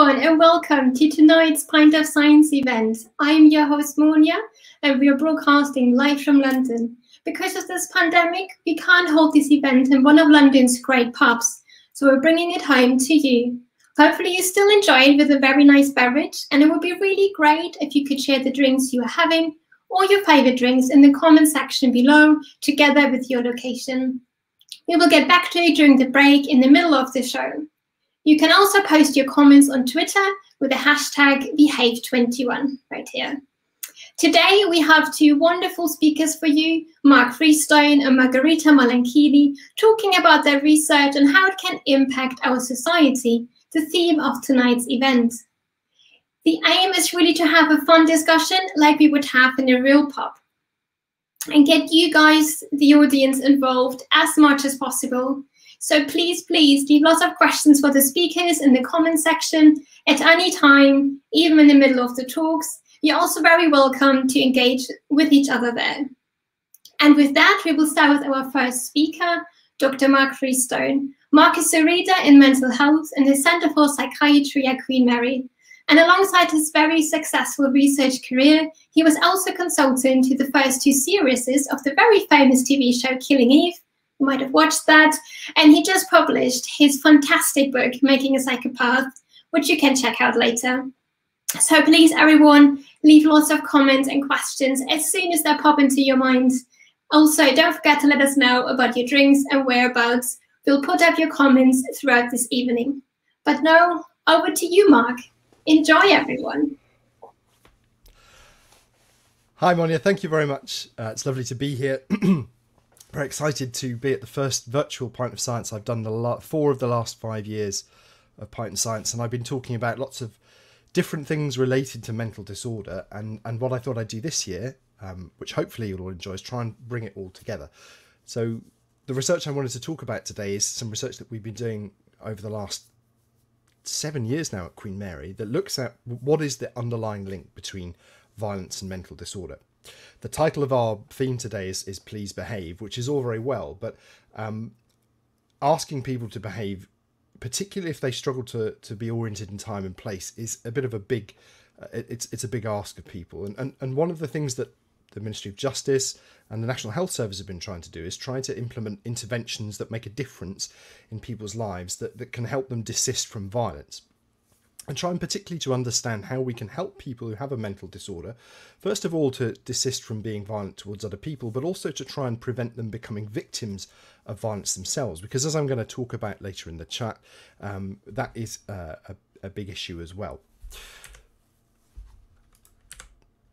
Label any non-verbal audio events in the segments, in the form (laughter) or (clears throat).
everyone, and welcome to tonight's Pint of Science event. I'm your host, Monia, and we are broadcasting live from London. Because of this pandemic, we can't hold this event in one of London's great pubs, so we're bringing it home to you. Hopefully you still enjoy it with a very nice beverage, and it would be really great if you could share the drinks you are having or your favorite drinks in the comment section below, together with your location. We will get back to you during the break in the middle of the show. You can also post your comments on Twitter with the hashtag Behave21 right here. Today, we have two wonderful speakers for you, Mark Freestone and Margherita Malanchini, talking about their research and how it can impact our society, the theme of tonight's event. The aim is really to have a fun discussion like we would have in a real pub and get you guys, the audience, involved as much as possible so please, please leave lots of questions for the speakers in the comment section at any time, even in the middle of the talks. You're also very welcome to engage with each other there. And with that, we will start with our first speaker, Dr. Mark Freestone. Mark is a reader in mental health in the Center for Psychiatry at Queen Mary. And alongside his very successful research career, he was also consultant to the first two series of the very famous TV show Killing Eve you might have watched that. And he just published his fantastic book, Making a Psychopath, which you can check out later. So please, everyone, leave lots of comments and questions as soon as they pop into your mind. Also, don't forget to let us know about your drinks and whereabouts. We'll put up your comments throughout this evening. But now, over to you, Mark. Enjoy, everyone. Hi, Monia. Thank you very much. Uh, it's lovely to be here. (clears throat) very excited to be at the first virtual Pint of Science. I've done the four of the last five years of Pint of Science, and I've been talking about lots of different things related to mental disorder. And and what I thought I'd do this year, um, which hopefully you'll all enjoy, is try and bring it all together. So the research I wanted to talk about today is some research that we've been doing over the last seven years now at Queen Mary that looks at what is the underlying link between violence and mental disorder the title of our theme today is, is Please Behave, which is all very well, but um, asking people to behave, particularly if they struggle to, to be oriented in time and place, is a bit of a big, uh, it's, it's a big ask of people. And, and, and one of the things that the Ministry of Justice and the National Health Service have been trying to do is try to implement interventions that make a difference in people's lives that, that can help them desist from violence and trying particularly to understand how we can help people who have a mental disorder, first of all to desist from being violent towards other people, but also to try and prevent them becoming victims of violence themselves. Because as I'm going to talk about later in the chat, um, that is uh, a, a big issue as well.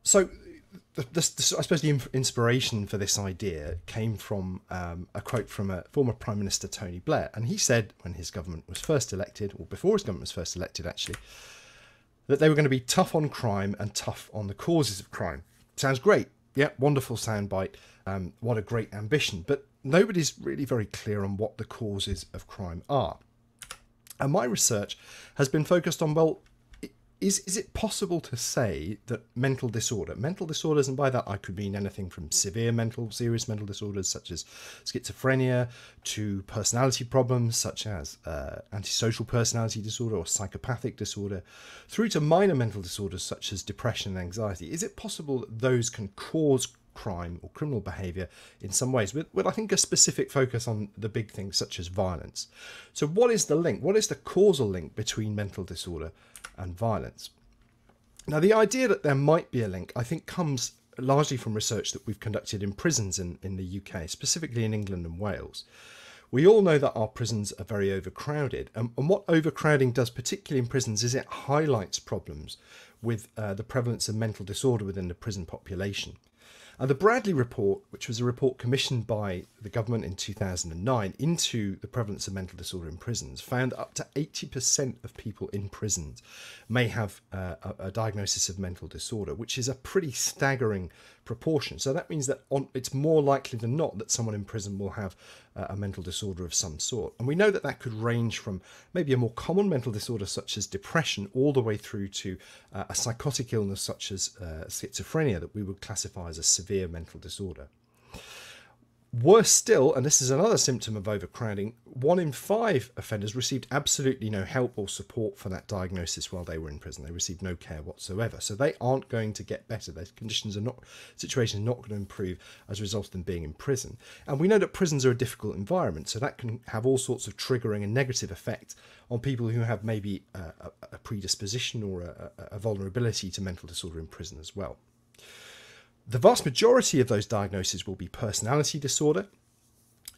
So the, the, the, I suppose the inspiration for this idea came from um, a quote from a former Prime Minister Tony Blair, and he said when his government was first elected, or before his government was first elected, actually, that they were going to be tough on crime and tough on the causes of crime. Sounds great, yeah, wonderful soundbite. Um, what a great ambition, but nobody's really very clear on what the causes of crime are. And my research has been focused on well, is is it possible to say that mental disorder mental disorders and by that i could mean anything from severe mental serious mental disorders such as schizophrenia to personality problems such as uh, antisocial personality disorder or psychopathic disorder through to minor mental disorders such as depression and anxiety. Is it possible that those can cause crime or criminal behavior in some ways with, with i think a specific focus on the big things such as violence so what is the link what is the causal link between mental disorder and violence. Now, the idea that there might be a link, I think, comes largely from research that we've conducted in prisons in, in the UK, specifically in England and Wales. We all know that our prisons are very overcrowded, and, and what overcrowding does, particularly in prisons, is it highlights problems with uh, the prevalence of mental disorder within the prison population. Uh, the Bradley report, which was a report commissioned by the government in 2009 into the prevalence of mental disorder in prisons, found up to 80% of people in prisons may have uh, a, a, diagnosis of mental disorder, which is a pretty staggering proportion. So that means that on, it's more likely than not that someone in prison will have uh, a mental disorder of some sort. And we know that that could range from maybe a more common mental disorder such as depression all the way through to uh, a psychotic illness such as uh, schizophrenia that we would classify as a severe mental disorder. Worse still, and this is another symptom of overcrowding, one in five offenders received absolutely no help or support for that diagnosis while they were in prison. They received no care whatsoever. So they aren't going to get better. Their conditions are not, situation is not going to improve as a result of them being in prison. And we know that prisons are a difficult environment, so that can have all sorts of triggering and negative effects on people who have maybe uh, a, a predisposition or a, a vulnerability to mental disorder in prison as well. The vast majority of those diagnoses will be personality disorder.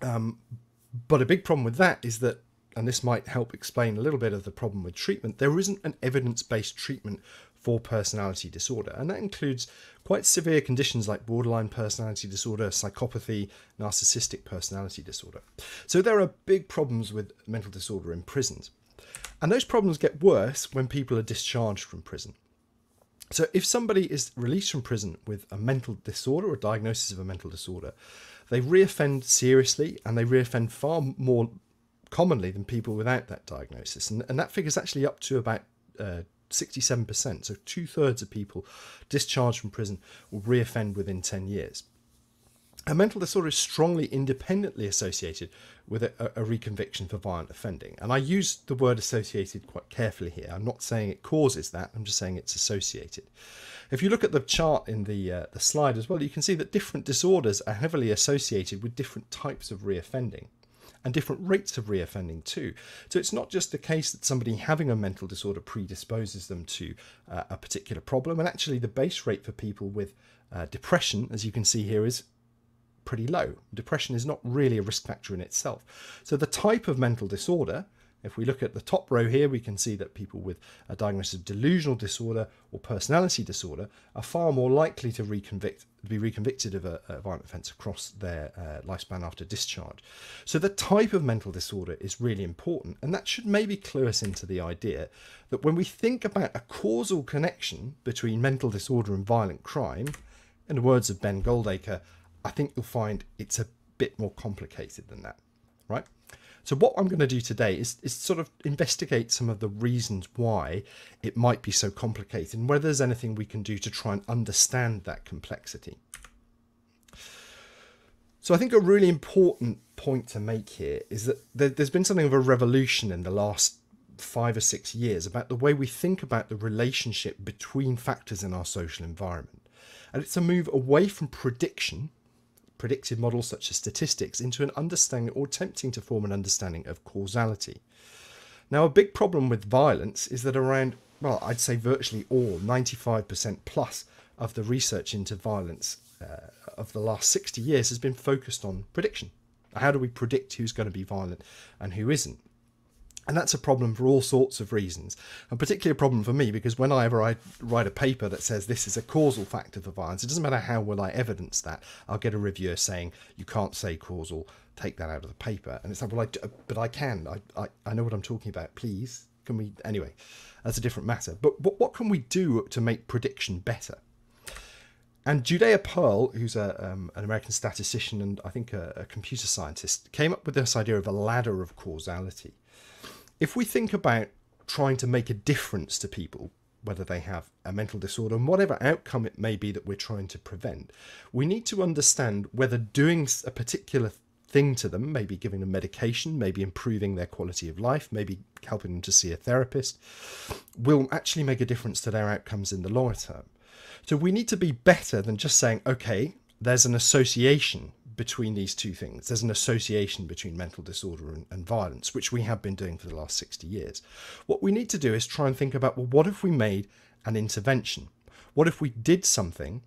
Um, but a big problem with that is that, and this might help explain a little bit of the problem with treatment, there isn't an evidence based treatment for personality disorder. And that includes quite severe conditions like borderline personality disorder, psychopathy, narcissistic personality disorder. So there are big problems with mental disorder in prisons. And those problems get worse when people are discharged from prison. So, if somebody is released from prison with a mental disorder or a diagnosis of a mental disorder, they reoffend seriously and they reoffend far more commonly than people without that diagnosis. And, and that figure is actually up to about uh, 67%. So, two thirds of people discharged from prison will reoffend within 10 years. A mental disorder is strongly independently associated with a, a, reconviction for violent offending. And I use the word associated quite carefully here. I'm not saying it causes that, I'm just saying it's associated. If you look at the chart in the, uh, the slide as well, you can see that different disorders are heavily associated with different types of reoffending and different rates of reoffending too. So it's not just the case that somebody having a mental disorder predisposes them to uh, a particular problem, and actually the base rate for people with uh, depression, as you can see here, is pretty low. Depression is not really a risk factor in itself. So the type of mental disorder, if we look at the top row here, we can see that people with a diagnosis of delusional disorder or personality disorder are far more likely to reconvict, be reconvicted of a, a violent offence across their uh, lifespan after discharge. So the type of mental disorder is really important, and that should maybe clue us into the idea that when we think about a causal connection between mental disorder and violent crime, in the words of Ben Goldacre, I think you'll find it's a bit more complicated than that, right? So what I'm going to do today is, is sort of investigate some of the reasons why it might be so complicated and whether there's anything we can do to try and understand that complexity. So I think a really important point to make here is that there's been something of a revolution in the last five or six years about the way we think about the relationship between factors in our social environment. And it's a move away from prediction predictive models such as statistics into an understanding or attempting to form an understanding of causality. Now, a big problem with violence is that around, well, I'd say virtually all, 95% plus of the research into violence uh, of the last 60 years has been focused on prediction. How do we predict who's going to be violent and who isn't? And that's a problem for all sorts of reasons, and particularly a problem for me because whenever I write a paper that says this is a causal factor for violence, it doesn't matter how well I evidence that. I'll get a reviewer saying you can't say causal, take that out of the paper, and it's like, well, I, but I can. I, I, I know what I'm talking about. Please, can we? Anyway, that's a different matter. But, but what can we do to make prediction better? And Judea Pearl, who's a, um, an American statistician and I think a, a computer scientist, came up with this idea of a ladder of causality if we think about trying to make a difference to people, whether they have a mental disorder and whatever outcome it may be that we're trying to prevent, we need to understand whether doing a particular thing to them, maybe giving them medication, maybe improving their quality of life, maybe helping them to see a therapist, will actually make a difference to their outcomes in the longer term. So we need to be better than just saying, okay, there's an association between these two things. There's an association between mental disorder and, and, violence, which we have been doing for the last 60 years. What we need to do is try and think about well, what if we made an intervention? What if we did something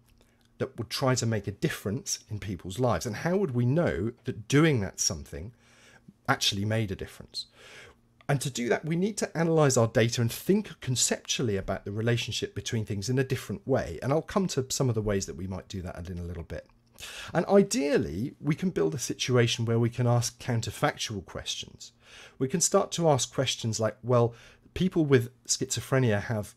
that would try to make a difference in people's lives? And how would we know that doing that something actually made a difference? And to do that, we need to analyze our data and think conceptually about the relationship between things in a different way. And I'll come to some of the ways that we might do that in a little bit. And ideally, we can build a situation where we can ask counterfactual questions. We can start to ask questions like, well, people with schizophrenia have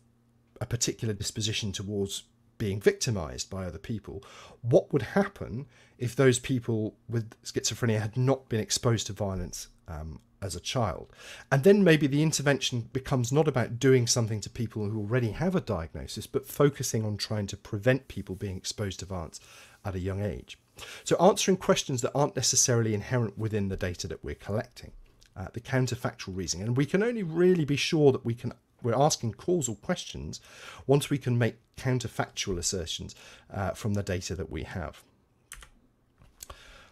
a particular disposition towards being victimized by other people. What would happen if those people with schizophrenia had not been exposed to violence um, as a child? And then maybe the intervention becomes not about doing something to people who already have a diagnosis, but focusing on trying to prevent people being exposed to violence at a young age. So answering questions that aren't necessarily inherent within the data that we're collecting, uh, the counterfactual reasoning, and we can only really be sure that we can we're asking causal questions once we can make counterfactual assertions uh, from the data that we have.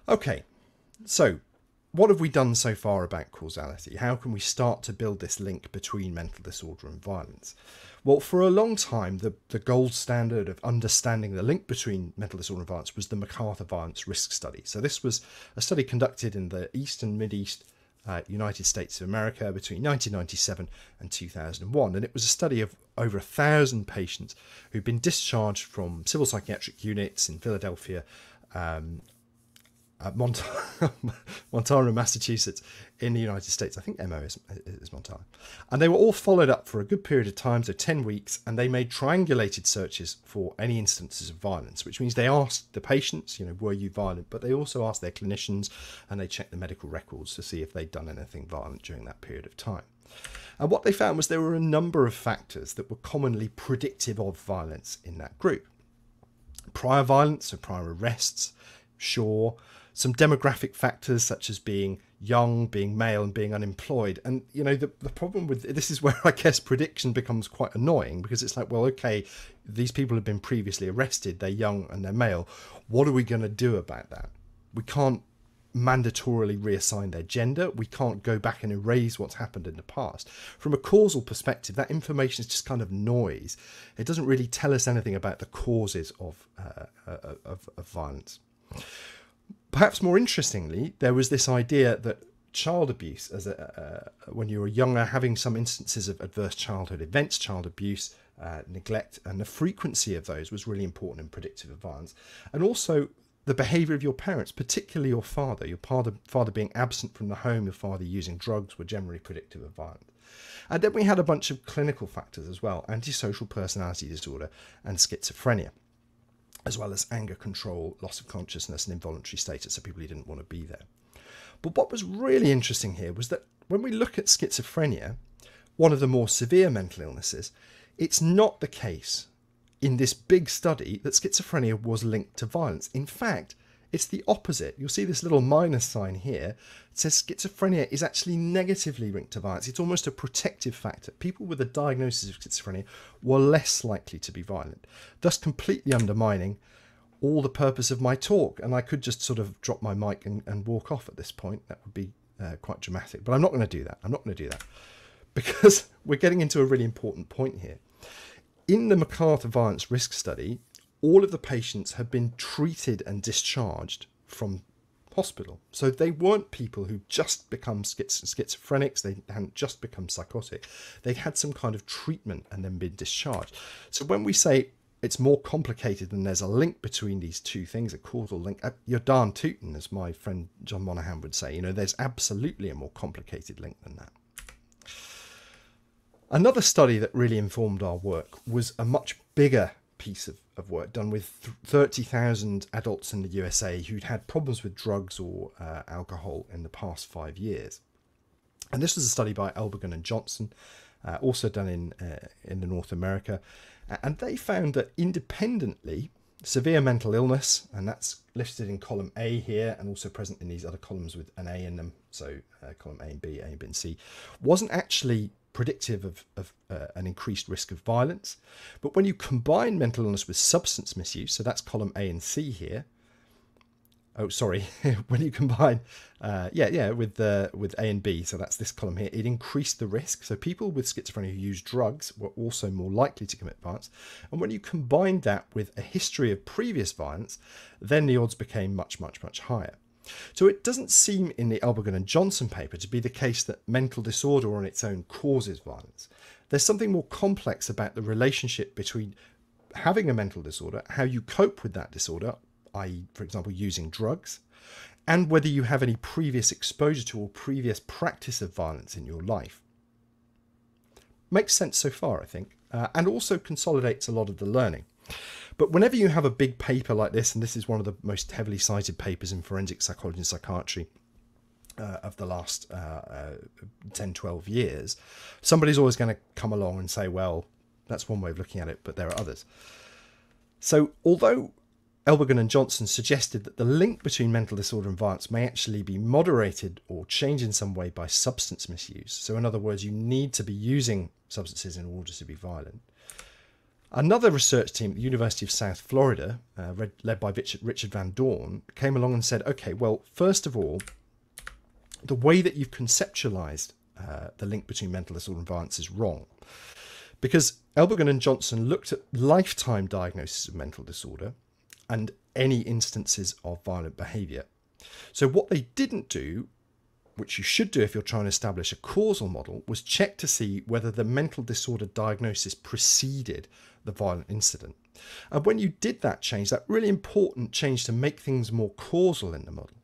Okay, so what have we done so far about causality? How can we start to build this link between mental disorder and violence? Well, for a long time, the, the gold standard of understanding the link between mental disorder and violence was the MacArthur Violence Risk Study. So, this was a study conducted in the East and Mid East uh, United States of America between 1997 and 2001. And it was a study of over a thousand patients who'd been discharged from civil psychiatric units in Philadelphia, um, at Mont- (laughs) Montana, Massachusetts, in the United States. I think MO is, is Montana. And they were all followed up for a good period of time, so 10 weeks, and they made triangulated searches for any instances of violence, which means they asked the patients, you know, were you violent? But they also asked their clinicians and they checked the medical records to see if they'd done anything violent during that period of time. And what they found was there were a number of factors that were commonly predictive of violence in that group. Prior violence, so prior arrests, sure some demographic factors such as being young, being male, and being unemployed. And you know, the, the problem with this is where (laughs) I guess prediction becomes quite annoying because it's like, well, okay, these people have been previously arrested, they're young and they're male. What are we going to do about that? We can't mandatorily reassign their gender. We can't go back and erase what's happened in the past. From a causal perspective, that information is just kind of noise. It doesn't really tell us anything about the causes of, uh, uh of, of violence. Perhaps more interestingly, there was this idea that child abuse, as a, uh, when you were younger, having some instances of adverse childhood events, child abuse, uh, neglect, and the frequency of those was really important in predictive of violence. And also the behavior of your parents, particularly your father, your father, father being absent from the home, your father using drugs, were generally predictive of violence. And then we had a bunch of clinical factors as well antisocial personality disorder and schizophrenia as well as anger control, loss of consciousness, and involuntary status, so people who didn't want to be there. But what was really interesting here was that when we look at schizophrenia, one of the more severe mental illnesses, it's not the case in this big study that schizophrenia was linked to violence. In fact, it's the opposite. You'll see this little minus sign here. It says schizophrenia is actually negatively linked to violence. It's almost a protective factor. People with a diagnosis of schizophrenia were less likely to be violent, thus completely undermining all the purpose of my talk. And I could just sort of drop my mic and, and walk off at this point. That would be uh, quite dramatic. But I'm not going to do that. I'm not going to do that (laughs) because we're getting into a really important point here. In the MacArthur Violence Risk Study, all of the patients had been treated and discharged from hospital. So they weren't people who just become schizophrenics, they hadn't just become psychotic. They'd had some kind of treatment and then been discharged. So when we say it's more complicated than there's a link between these two things, a causal link, uh, you're darn tootin', as my friend John Monahan would say. You know, there's absolutely a more complicated link than that. Another study that really informed our work was a much bigger piece of, of work done with 30,000 adults in the USA who'd had problems with drugs or uh, alcohol in the past five years. And this was a study by Elbogen and Johnson, uh, also done in, uh, in North America. And they found that independently, severe mental illness, and that's listed in column A here and also present in these other columns with an A in them, so uh, column A and B, A, B, and C, wasn't actually predictive of, of uh, an increased risk of violence. But when you combine mental illness with substance misuse, so that's column A and C here. Oh, sorry. (laughs) when you combine, uh, yeah, yeah, with uh, with A and B, so that's this column here, it increased the risk. So people with schizophrenia who use drugs were also more likely to commit violence. And when you combine that with a history of previous violence, then the odds became much, much, much higher. So it doesn't seem in the Elbogen and Johnson paper to be the case that mental disorder on its own causes violence. There's something more complex about the relationship between having a mental disorder, how you cope with that disorder, i.e., for example, using drugs, and whether you have any previous exposure to or previous practice of violence in your life. Makes sense so far, I think, uh, and also consolidates a lot of the learning. But whenever you have a big paper like this, and this is one of the most heavily cited papers in forensic psychology and psychiatry, uh, of the last uh, uh, 10, 12 years, somebody's always going to come along and say, well, that's one way of looking at it, but there are others. So, although Elbogen and Johnson suggested that the link between mental disorder and violence may actually be moderated or changed in some way by substance misuse. So, in other words, you need to be using substances in order to be violent. Another research team at the University of South Florida, uh, led by Richard Van Dorn, came along and said, okay, well, first of all, the way that you've conceptualized uh, the link between mental disorder and violence is wrong. Because Elbogen and Johnson looked at lifetime diagnosis of mental disorder and any instances of violent behaviour. So, what they didn't do, which you should do if you're trying to establish a causal model, was check to see whether the mental disorder diagnosis preceded the violent incident. And when you did that change, that really important change to make things more causal in the model,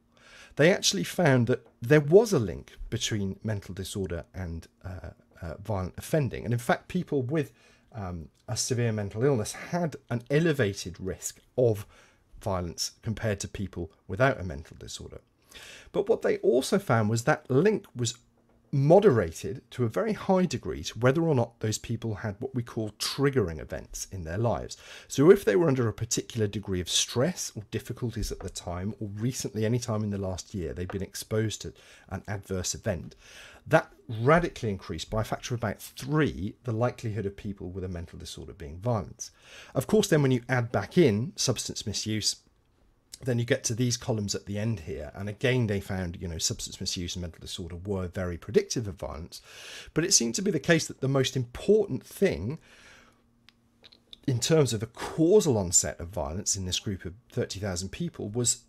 they actually found that there was a link between mental disorder and uh, uh, violent offending. And in fact, people with um, a severe mental illness had an elevated risk of violence compared to people without a mental disorder. But what they also found was that link was moderated to a very high degree to whether or not those people had what we call triggering events in their lives. So, if they were under a particular degree of stress or difficulties at the time, or recently, any time in the last year, they've been exposed to an adverse event, that radically increased by a factor of about three the likelihood of people with a mental disorder being violent. Of course, then when you add back in substance misuse, then you get to these columns at the end here and again they found you know substance misuse and mental disorder were very predictive of violence but it seemed to be the case that the most important thing in terms of the causal onset of violence in this group of 30,000 people was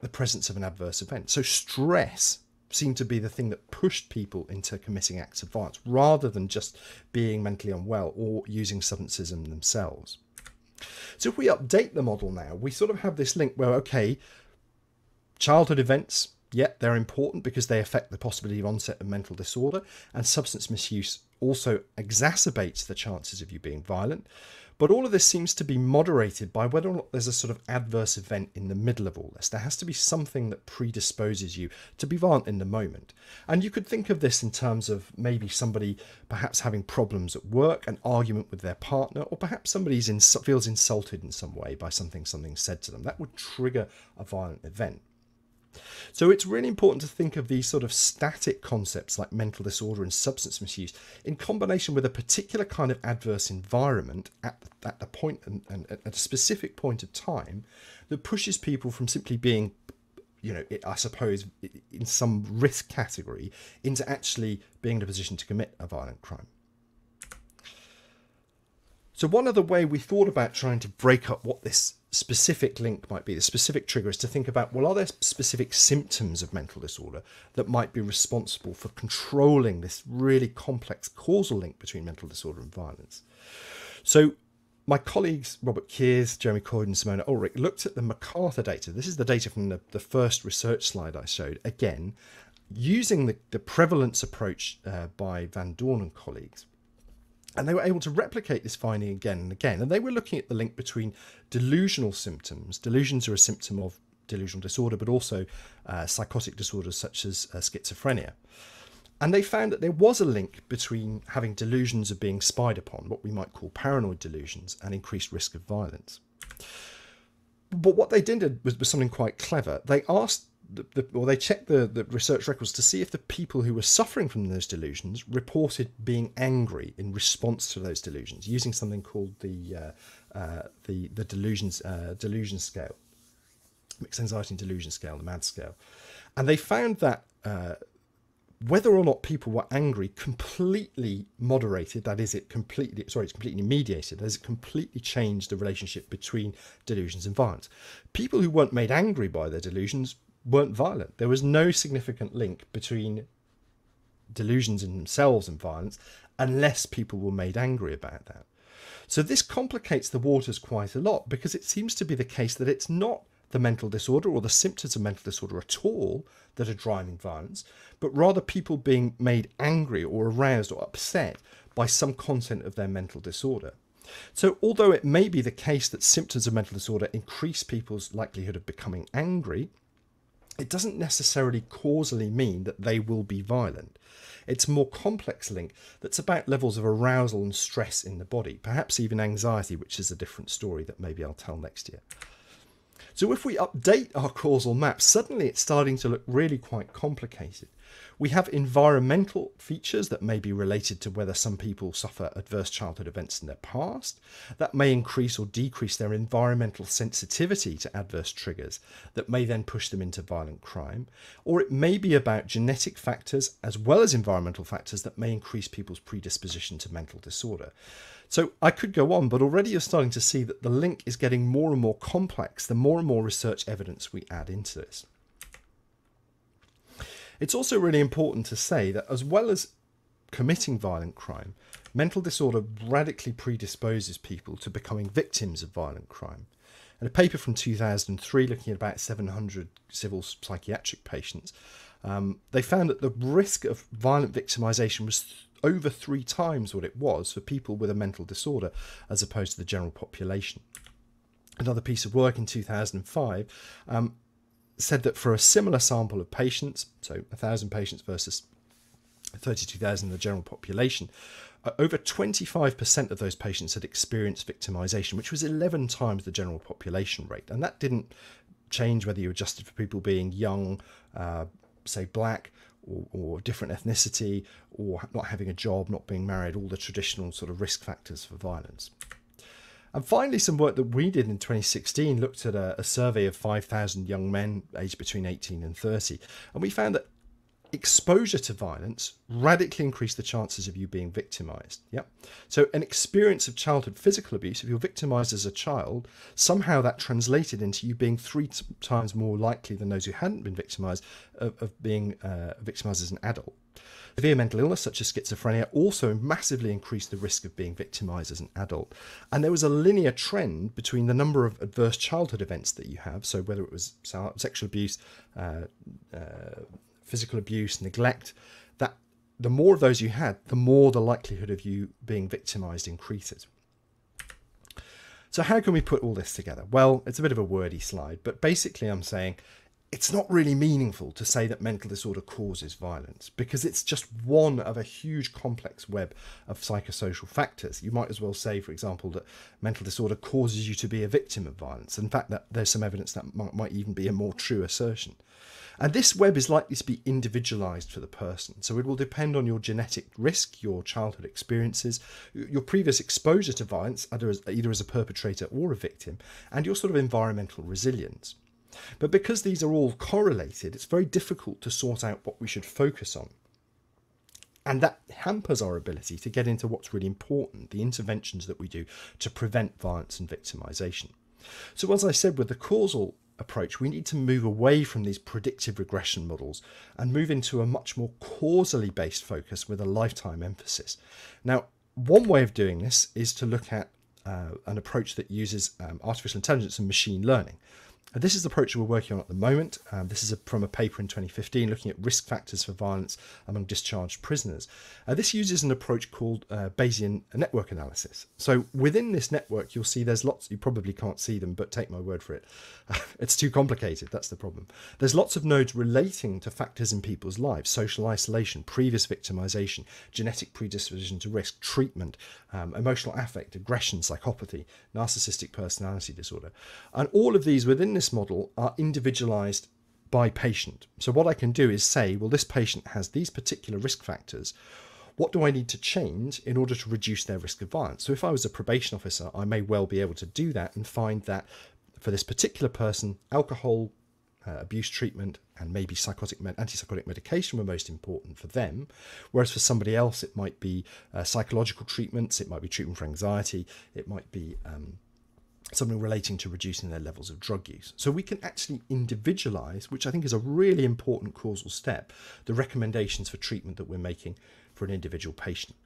the presence of an adverse event. So stress seemed to be the thing that pushed people into committing acts of violence rather than just being mentally unwell or using substances in themselves so if we update the model now, we sort of have this link where, okay, childhood events, yeah, they're important because they affect the possibility of onset of mental disorder, and substance misuse also exacerbates the chances of you being violent. But all of this seems to be moderated by whether or not there's a sort of adverse event in the middle of all this. There has to be something that predisposes you to be violent in the moment. And you could think of this in terms of maybe somebody perhaps having problems at work, an argument with their partner, or perhaps somebody feels insulted in some way by something something said to them. That would trigger a violent event. So it's really important to think of these sort of static concepts like mental disorder and substance misuse in combination with a particular kind of adverse environment at, at a point and, and at a specific point of time that pushes people from simply being you know, I suppose in some risk category into actually being in a position to commit a violent crime. So one other way we thought about trying to break up what this specific link might be, the specific trigger is to think about, well, are there specific symptoms of mental disorder that might be responsible for controlling this really complex causal link between mental disorder and violence? So my colleagues, Robert Keers, Jeremy Coid and Simona Ullrich, looked at the MacArthur data. This is the data from the, the first research slide I showed, again, using the, the prevalence approach uh, by Van Dorn and colleagues. And they were able to replicate this finding again and again. And they were looking at the link between delusional symptoms. Delusions are a symptom of delusional disorder, but also uh, psychotic disorders such as uh, schizophrenia. And they found that there was a link between having delusions of being spied upon, what we might call paranoid delusions, and increased risk of violence. But what they did was, was something quite clever. They asked the, the, or they checked the, the research records to see if the people who were suffering from those delusions reported being angry in response to those delusions using something called the uh, uh, the the delusions uh, delusion scale, mixed anxiety and delusion scale, the MAD scale, and they found that. Uh, whether or not people were angry completely moderated that is it completely sorry it's completely mediated that is it completely changed the relationship between delusions and violence people who weren't made angry by their delusions weren't violent. There was no significant link between delusions in themselves and violence unless people were made angry about that. So this complicates the waters quite a lot because it seems to be the case that it's not the mental disorder or the symptoms of mental disorder at all that are driving violence, but rather people being made angry or aroused or upset by some content of their mental disorder. So, although it may be the case that symptoms of mental disorder increase people's likelihood of becoming angry, it doesn't necessarily causally mean that they will be violent. It's a more complex link that's about levels of arousal and stress in the body, perhaps even anxiety, which is a different story that maybe I'll tell next year. So if we update our causal map, suddenly it's starting to look really quite complicated. We have environmental features that may be related to whether some people suffer adverse childhood events in their past. That may increase or decrease their environmental sensitivity to adverse triggers that may then push them into violent crime. Or it may be about genetic factors as well as environmental factors that may increase people's predisposition to mental disorder. So I could go on, but already you're starting to see that the link is getting more and more complex the more and more research evidence we add into this. It's also really important to say that as well as committing violent crime, mental disorder radically predisposes people to becoming victims of violent crime. In a paper from 2003 looking at about 700 civil psychiatric patients, um, they found that the risk of violent victimization was over three times what it was for people with a mental disorder as opposed to the general population. Another piece of work in 2005 um, said that for a similar sample of patients, so 1,000 patients versus 32,000 in the general population, uh, over 25% of those patients had experienced victimization, which was 11 times the general population rate. And that didn't change whether you adjusted for people being young, uh, say black, or, or, different ethnicity, or not having a job, not being married, all the traditional sort of risk factors for violence. And finally, some work that we did in 2016 looked at a, a survey of 5,000 young men aged between 18 and 30. And we found that exposure to violence radically increased the chances of you being victimized. Yeah. So an experience of childhood physical abuse, if you're victimized as a child, somehow that translated into you being three times more likely than those who hadn't been victimized of, of being uh, victimized as an adult. Severe mental illness, such as schizophrenia, also massively increased the risk of being victimized as an adult. And there was a linear trend between the number of adverse childhood events that you have, so whether it was sexual abuse, uh, uh, physical abuse, neglect, that the more of those you had, the more the likelihood of you being victimized increases. So how can we put all this together? Well, it's a bit of a wordy slide, but basically I'm saying it's not really meaningful to say that mental disorder causes violence because it's just one of a huge complex web of psychosocial factors. You might as well say, for example, that mental disorder causes you to be a victim of violence. In fact, that there's some evidence that might, might even be a more true assertion. And this web is likely to be individualized for the person. So it will depend on your genetic risk, your childhood experiences, your previous exposure to violence, either as, either as a perpetrator or a victim, and your sort of environmental resilience. But because these are all correlated, it's very difficult to sort out what we should focus on. And that hampers our ability to get into what's really important, the interventions that we do to prevent violence and victimization. So as I said, with the causal approach, we need to move away from these predictive regression models and move into a much more causally based focus with a lifetime emphasis. Now, one way of doing this is to look at uh, an approach that uses um, artificial intelligence and machine learning. This is the approach we're working on at the moment. Um, this is a, from a paper in 2015 looking at risk factors for violence among discharged prisoners. Uh, this uses an approach called uh, Bayesian network analysis. So within this network, you'll see there's lots, you probably can't see them, but take my word for it. (laughs) it's too complicated, that's the problem. There's lots of nodes relating to factors in people's lives, social isolation, previous victimization, genetic predisposition to risk, treatment, um, emotional affect, aggression, psychopathy, narcissistic personality disorder. And all of these within this model are individualized by patient. So what I can do is say, well, this patient has these particular risk factors. What do I need to change in order to reduce their risk of violence? So if I was a probation officer, I may well be able to do that and find that for this particular person, alcohol uh, abuse treatment and maybe psychotic antipsychotic medication were most important for them whereas for somebody else it might be uh, psychological treatments it might be treatment for anxiety it might be um, something relating to reducing their levels of drug use. So we can actually individualize, which I think is a really important causal step, the recommendations for treatment that we're making for an individual patient.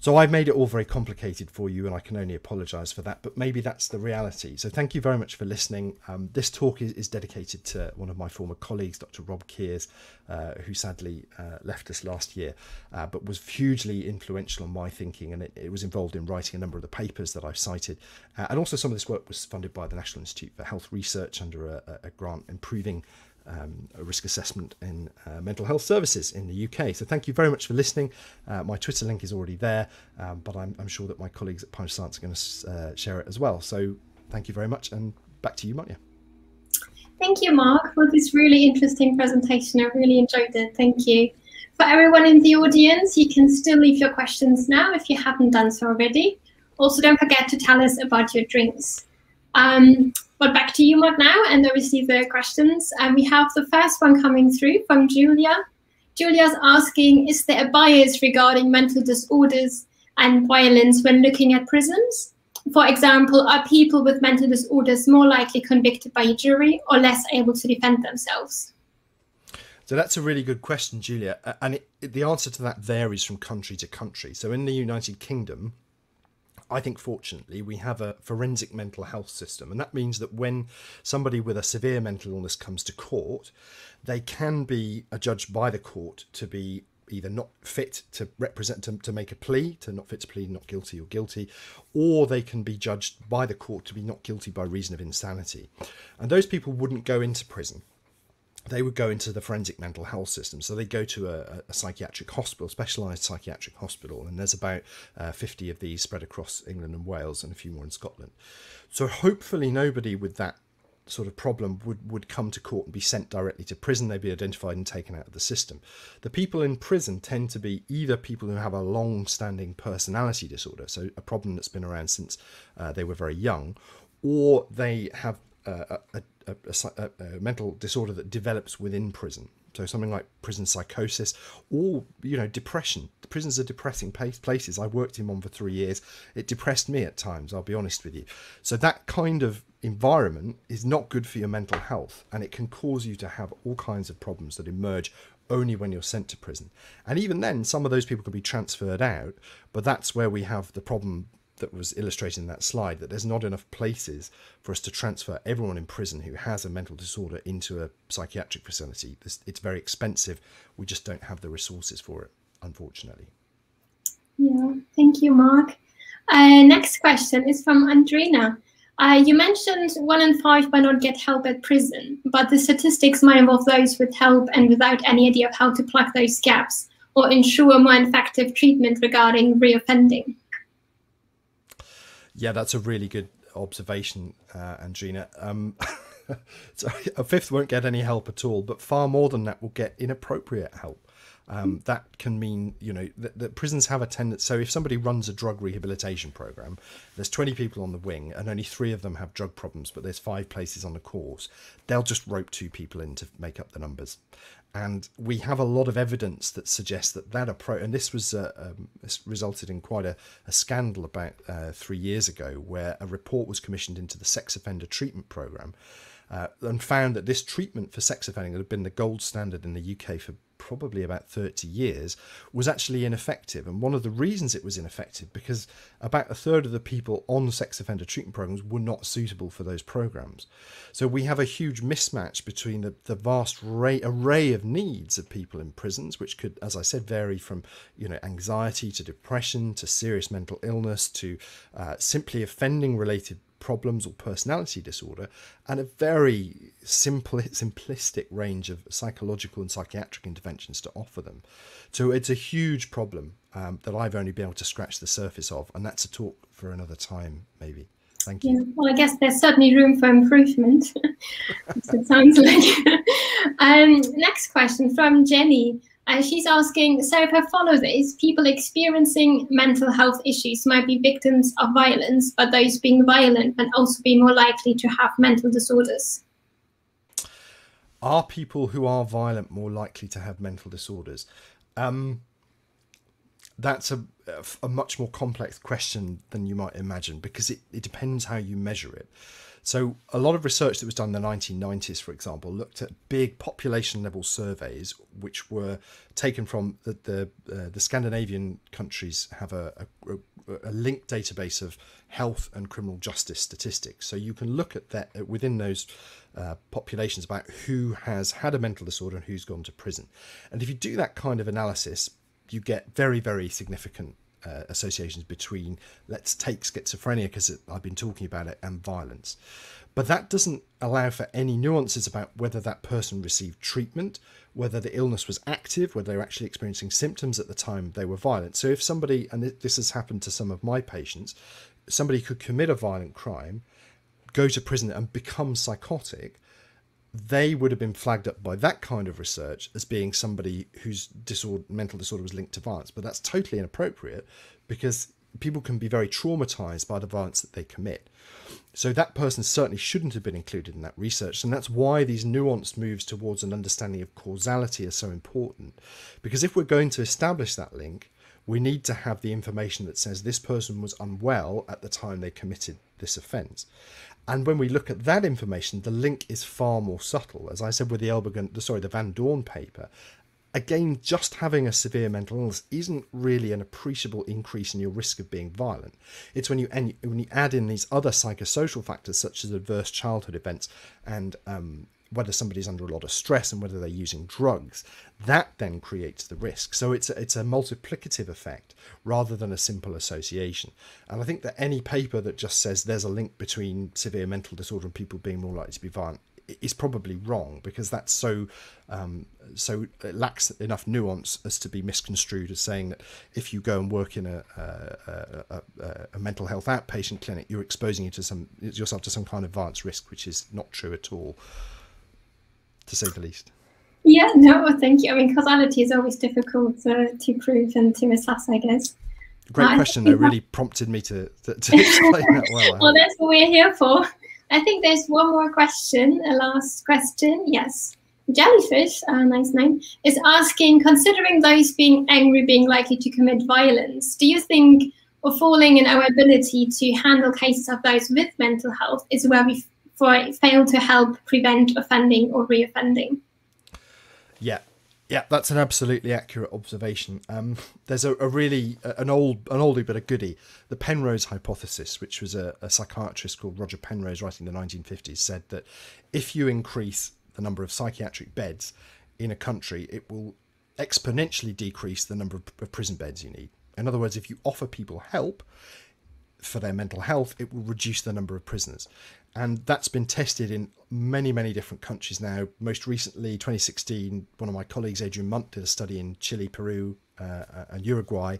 So I've made it all very complicated for you and I can only apologize for that, but maybe that's the reality. So thank you very much for listening. Um, this talk is, is, dedicated to one of my former colleagues, Dr. Rob Keers, uh, who sadly uh, left us last year, uh, but was hugely influential on my thinking and it, it, was involved in writing a number of the papers that I've cited. Uh, and also some of this work was funded by the National Institute for Health Research under a, a grant improving um, a risk assessment in uh, mental health services in the UK. So thank you very much for listening. Uh, my Twitter link is already there, um, but I'm, I'm, sure that my colleagues at Punch Science are going to uh, share it as well. So thank you very much, and back to you, Monya. Thank you, Mark, for this really interesting presentation. I really enjoyed it. Thank you. For everyone in the audience, you can still leave your questions now if you haven't done so already. Also, don't forget to tell us about your drinks. Um, but back to you, Mark, now, and obviously the questions. And we have the first one coming through from Julia. Julia's asking, is there a bias regarding mental disorders and violence when looking at prisons? For example, are people with mental disorders more likely convicted by a jury or less able to defend themselves? So that's a really good question, Julia. And it, it, the answer to that varies from country to country. So in the United Kingdom, I think fortunately we have a forensic mental health system, and that means that when somebody with a severe mental illness comes to court, they can be adjudged by the court to be either not fit to represent to, to make a plea to not fit to plead not guilty or guilty or they can be judged by the court to be not guilty by reason of insanity. And those people wouldn't go into prison they would go into the forensic mental health system. So they go to a, a psychiatric hospital, specialised psychiatric hospital, and there's about uh, 50 of these spread across England and Wales and a few more in Scotland. So hopefully nobody with that sort of problem would, would come to court and be sent directly to prison. They'd be identified and taken out of the system. The people in prison tend to be either people who have a long standing personality disorder, so a problem that's been around since uh, they were very young, or they have a, a, a, a, mental disorder that develops within prison. So something like prison psychosis, or you know depression. The prisons are depressing places. I worked in one for three years. It depressed me at times. I'll be honest with you. So that kind of environment is not good for your mental health, and it can cause you to have all kinds of problems that emerge only when you're sent to prison. And even then, some of those people can be transferred out, but that's where we have the problem that was illustrated in that slide that there's not enough places for us to transfer everyone in prison who has a mental disorder into a psychiatric facility. It's very expensive. We just don't have the resources for it, unfortunately. Yeah, thank you, Mark. Uh, next question is from Andrina. Uh, you mentioned one in five might not get help at prison, but the statistics might involve those with help and without any idea of how to plug those gaps or ensure more effective treatment regarding reoffending. Yeah, that's a really good observation, uh, Andrina. Um, (laughs) so a fifth won't get any help at all, but far more than that will get inappropriate help. Um, that can mean, you know, that, that, prisons have a tendency. So if somebody runs a drug rehabilitation program, there's 20 people on the wing and only three of them have drug problems, but there's five places on the course, they'll just rope two people in to make up the numbers and we have a lot of evidence that suggests that that approach and this was uh, um, this resulted in quite a, a scandal about uh, three years ago where a report was commissioned into the sex offender treatment program uh, and found that this treatment for sex offending had been the gold standard in the UK for probably about 30 years was actually ineffective. And one of the reasons it was ineffective because about a third of the people on sex offender treatment programs were not suitable for those programs. So we have a huge mismatch between the, the vast array, array of needs of people in prisons which could as i said vary from you know anxiety to depression to serious mental illness to uh, simply offending related problems or personality disorder and a very simple simplistic range of psychological and psychiatric interventions to offer them. So it's a huge problem um, that i've only been able to scratch the surface of and that's a talk for another time maybe. Thank you. Yeah, well i guess there's certainly room for improvement. (laughs) It sounds like. Um, next question from jenny. And she's asking, so if I follow this, people experiencing mental health issues might be victims of violence, but those being violent might also be more likely to have mental disorders. Are people who are violent more likely to have mental disorders? Um, that's a, a much more complex question than you might imagine because it, it depends how you measure it. So a lot of research that was done in the 1990s, for example, looked at big population level surveys, which were taken from the the, uh, the Scandinavian countries have a, a, a, linked database of health and criminal justice statistics. So you can look at that uh, within those uh, populations about who has had a mental disorder and who's gone to prison. And if you do that kind of analysis, you get very, very significant uh, associations between, let's take schizophrenia because I've been talking about it, and violence. But that doesn't allow for any nuances about whether that person received treatment, whether the illness was active, whether they were actually experiencing symptoms at the time they were violent. So if somebody, and this has happened to some of my patients, somebody could commit a violent crime, go to prison and become psychotic, they would have been flagged up by that kind of research as being somebody whose disorder, mental disorder was linked to violence. But that's totally inappropriate because people can be very traumatized by the violence that they commit. So that person certainly shouldn't have been included in that research. And that's why these nuanced moves towards an understanding of causality are so important. Because if we're going to establish that link, we need to have the information that says this person was unwell at the time they committed this offence. And when we look at that information, the link is far more subtle. As I said with the Elbogen, sorry, the Van Dorn paper, again, just having a severe mental illness isn't really an appreciable increase in your risk of being violent. It's when you when you add in these other psychosocial factors such as adverse childhood events and um, whether somebody's under a lot of stress and whether they're using drugs, that then creates the risk. So it's a, it's a multiplicative effect rather than a simple association. And I think that any paper that just says there's a link between severe mental disorder and people being more likely to be violent is probably wrong because that's so um, so it lacks enough nuance as to be misconstrued as saying that if you go and work in a, a, a, a mental health outpatient clinic, you're exposing you to some yourself to some kind of violence risk, which is not true at all to say the least. Yeah, no, thank you. I mean, causality is always difficult uh, to prove and to assess, I guess. Great uh, question, though. Really prompted me to, to, to (laughs) explain that well. well, that's what we're here for. I think there's one more question, a last question. Yes. Jellyfish, a nice name, is asking, considering those being angry being likely to commit violence, do you think or falling in our ability to handle cases of those with mental health is where we for fail to help prevent offending or reoffending. Yeah, yeah, that's an absolutely accurate observation. Um, there's a, a, really an old an oldie but a goodie, the Penrose hypothesis, which was a, a, psychiatrist called Roger Penrose writing in the 1950s, said that if you increase the number of psychiatric beds in a country, it will exponentially decrease the number of prison beds you need. In other words, if you offer people help for their mental health, it will reduce the number of prisoners and that's been tested in many many different countries now. Most recently 2016 one of my colleagues adrian Mundt did a study in chile peru uh, and uruguay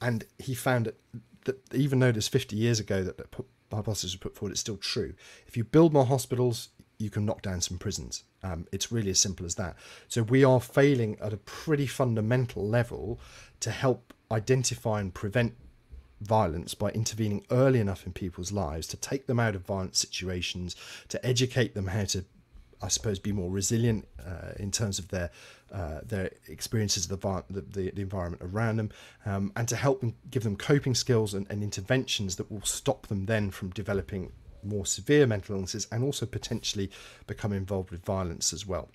and he found that, that even though there's 50 years ago that the hypothesis was put forward it's still true. If you build more hospitals you can knock down some prisons. Um, it's really as simple as that. So we are failing at a pretty fundamental level to help identify and prevent violence by intervening early enough in people's lives to take them out of violent situations, to educate them how to, I suppose, be more resilient uh, in terms of their uh, their experiences of the, the, the environment around them, um, and to help them give them coping skills and, and interventions that will stop them then from developing more severe mental illnesses and also potentially become involved with violence as well.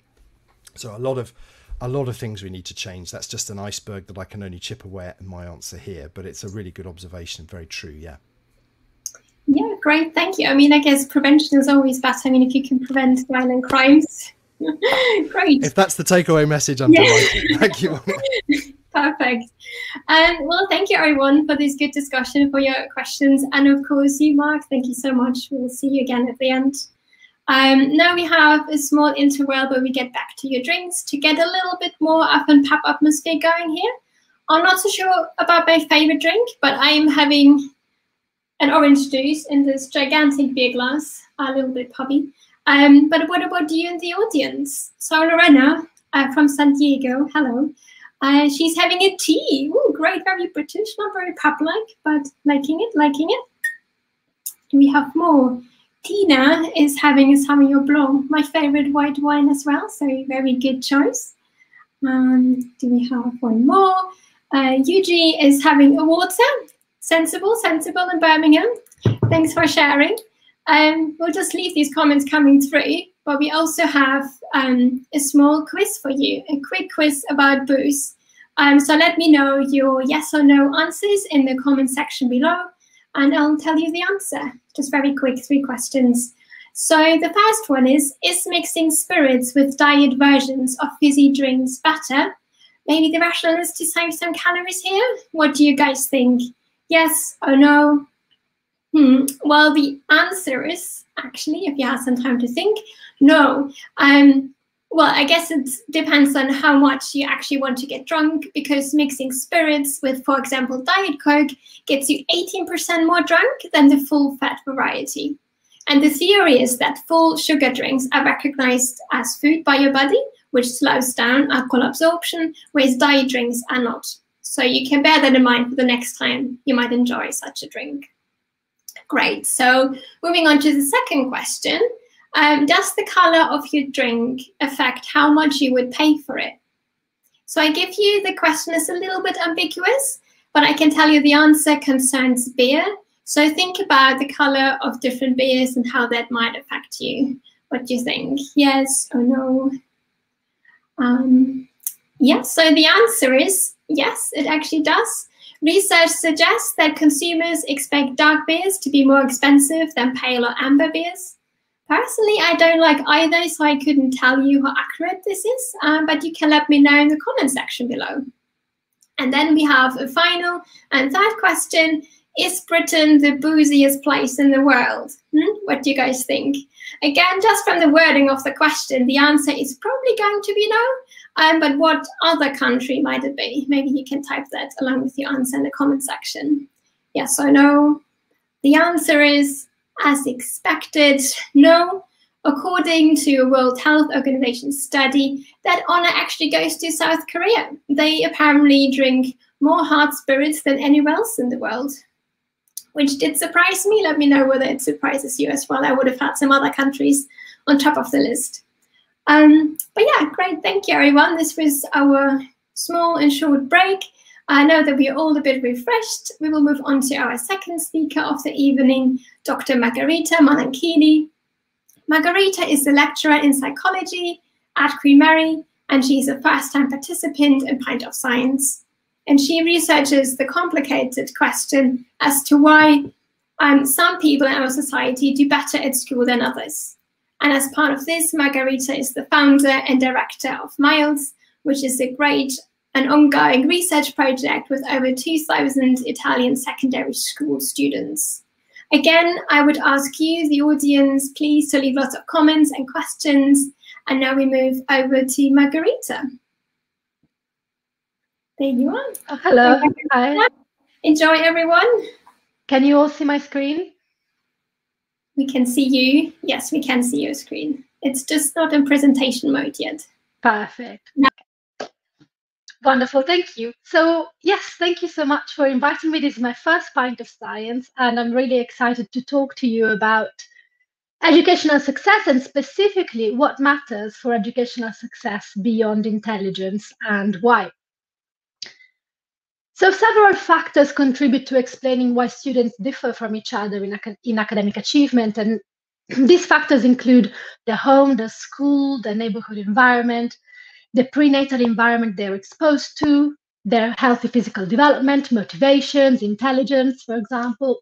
So a lot of a lot of things we need to change. That's just an iceberg that I can only chip away at in my answer here, but it's a really good observation. Very true. Yeah. Yeah, great. Thank you. I mean, I guess prevention is always better. I mean, if you can prevent violent crimes, (laughs) great. If that's the takeaway message, I'm yeah. delighted. Thank you. (laughs) Perfect. Um, well, thank you everyone for this good discussion, for your questions, and of course you, Mark. Thank you so much. We'll see you again at the end. Um, now we have a small interval where we get back to your drinks to get a little bit more up and pop atmosphere going here. I'm not so sure about my favorite drink, but I am having an orange juice in this gigantic beer glass, a little bit puppy. Um, but what about you in the audience? So Lorena uh, from San Diego, hello. Uh, she's having a tea. Ooh, great, very British, not very pub-like, but liking it, liking it. We have more? Tina is having a Sauvignon Blanc, my favorite white wine as well, so very good choice. Um, do we have one more? Uh, Yuji is having a water, sensible, sensible in Birmingham. Thanks for sharing. Um, we'll just leave these comments coming through, but we also have um, a small quiz for you, a quick quiz about booze. Um, so let me know your yes or no answers in the comment section below and I'll tell you the answer. Just very quick, three questions. So the first one is, is mixing spirits with diet versions of fizzy drinks better? Maybe the rationale is to save some calories here? What do you guys think? Yes or no? Hmm. Well, the answer is actually, if you have some time to think, no. Um, well, I guess it depends on how much you actually want to get drunk because mixing spirits with, for example, Diet Coke gets you 18% more drunk than the full fat variety. And the theory is that full sugar drinks are recognized as food by your body, which slows down alcohol absorption, whereas diet drinks are not. So you can bear that in mind for the next time you might enjoy such a drink. Great. So moving on to the second question. Um, does the color of your drink affect how much you would pay for it? So I give you the question is a little bit ambiguous, but I can tell you the answer concerns beer. So think about the color of different beers and how that might affect you. What do you think? Yes or no? Um, yes, so the answer is yes, it actually does. Research suggests that consumers expect dark beers to be more expensive than pale or amber beers. Personally, I don't like either, so I couldn't tell you how accurate this is, um, but you can let me know in the comment section below. And then we have a final and third question. Is Britain the booziest place in the world? Hmm? What do you guys think? Again, just from the wording of the question, the answer is probably going to be no. Um, but what other country might it be? Maybe you can type that along with your answer in the comment section. Yes or no? The answer is, as expected, no. According to a World Health Organization study, that honor actually goes to South Korea. They apparently drink more hard spirits than anywhere else in the world, which did surprise me. Let me know whether it surprises you as well. I would have had some other countries on top of the list. Um, but yeah, great. Thank you, everyone. This was our small and short break. I know that we are all a bit refreshed. We will move on to our second speaker of the evening, Dr. Margherita Malanchini. Margherita is a lecturer in psychology at Queen Mary, and she is a first-time participant in Pint of Science. And she researches the complicated question as to why um, some people in our society do better at school than others. And as part of this, Margherita is the founder and director of Miles, which is a great and ongoing research project with over 2,000 Italian secondary school students. Again, I would ask you, the audience, please to leave lots of comments and questions. And now we move over to Margherita. There you are. Oh, hello. Hi. Enjoy, everyone. Can you all see my screen? We can see you. Yes, we can see your screen. It's just not in presentation mode yet. Perfect. Wonderful, thank you. So, yes, thank you so much for inviting me. This is my first pint of science, and I'm really excited to talk to you about educational success and specifically what matters for educational success beyond intelligence and why. So several factors contribute to explaining why students differ from each other in, in academic achievement. And (clears throat) these factors include the home, the school, the neighborhood environment, the prenatal environment they're exposed to, their healthy physical development, motivations, intelligence, for example.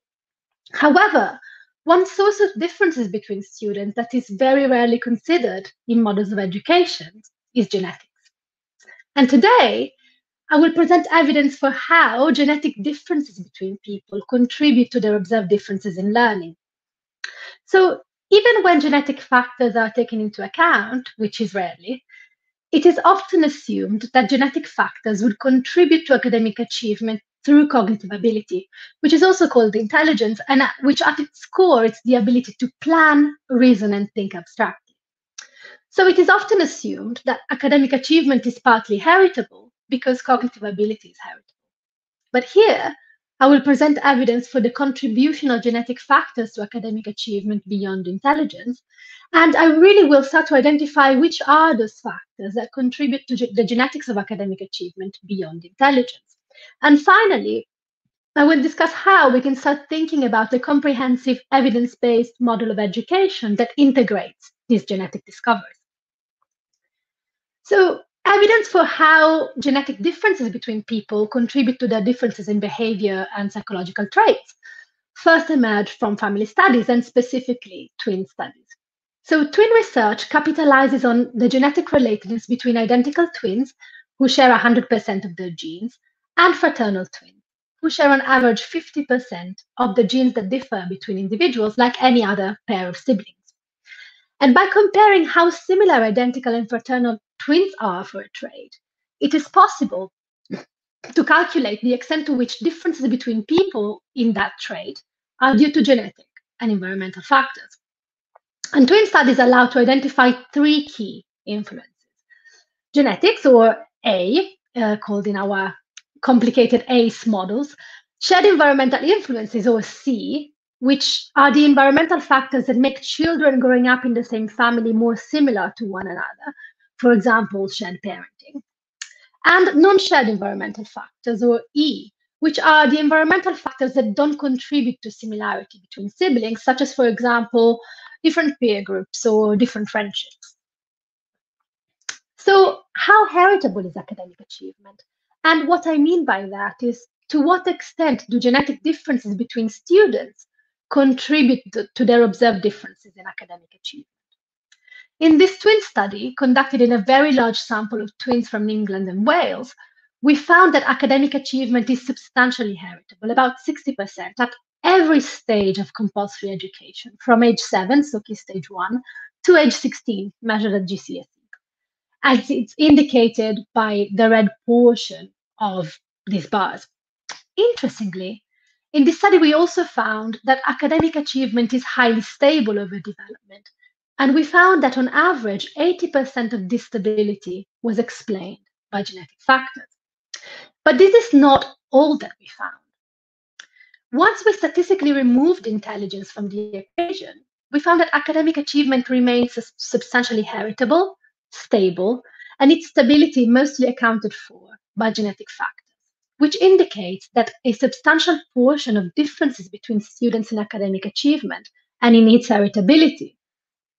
However, one source of differences between students that is very rarely considered in models of education is genetics. And today, I will present evidence for how genetic differences between people contribute to their observed differences in learning. So even when genetic factors are taken into account, which is rarely, it is often assumed that genetic factors would contribute to academic achievement through cognitive ability, which is also called intelligence, and uh, which at its core is the ability to plan, reason, and think abstractly. So it is often assumed that academic achievement is partly heritable, because cognitive ability is heritable. But here, I will present evidence for the contribution of genetic factors to academic achievement beyond intelligence. And I really will start to identify which are those factors that contribute to ge the genetics of academic achievement beyond intelligence. And finally, I will discuss how we can start thinking about a comprehensive evidence-based model of education that integrates these genetic discoveries. So evidence for how genetic differences between people contribute to their differences in behavior and psychological traits first emerged from family studies and specifically twin studies. So, twin research capitalizes on the genetic relatedness between identical twins who share 100% of their genes and fraternal twins who share on average 50% of the genes that differ between individuals, like any other pair of siblings. And by comparing how similar identical and fraternal twins are for a trait, it is possible to calculate the extent to which differences between people in that trait are due to genetic and environmental factors. And twin studies allow to identify three key influences. Genetics, or A, uh, called in our complicated ACE models, shared environmental influences, or C, which are the environmental factors that make children growing up in the same family more similar to one another, for example, shared parenting. And non shared environmental factors, or E, which are the environmental factors that don't contribute to similarity between siblings, such as, for example, different peer groups or different friendships. So, how heritable is academic achievement? And what I mean by that is to what extent do genetic differences between students contribute to their observed differences in academic achievement? In this twin study, conducted in a very large sample of twins from England and Wales, we found that academic achievement is substantially heritable, about 60%, at every stage of compulsory education, from age 7, so key stage 1, to age 16, measured at GCSE, as it's indicated by the red portion of these bars. Interestingly, in this study, we also found that academic achievement is highly stable over development. And we found that on average, 80% of this stability was explained by genetic factors. But this is not all that we found. Once we statistically removed intelligence from the equation, we found that academic achievement remains substantially heritable, stable, and its stability mostly accounted for by genetic factors which indicates that a substantial portion of differences between students in academic achievement and in its heritability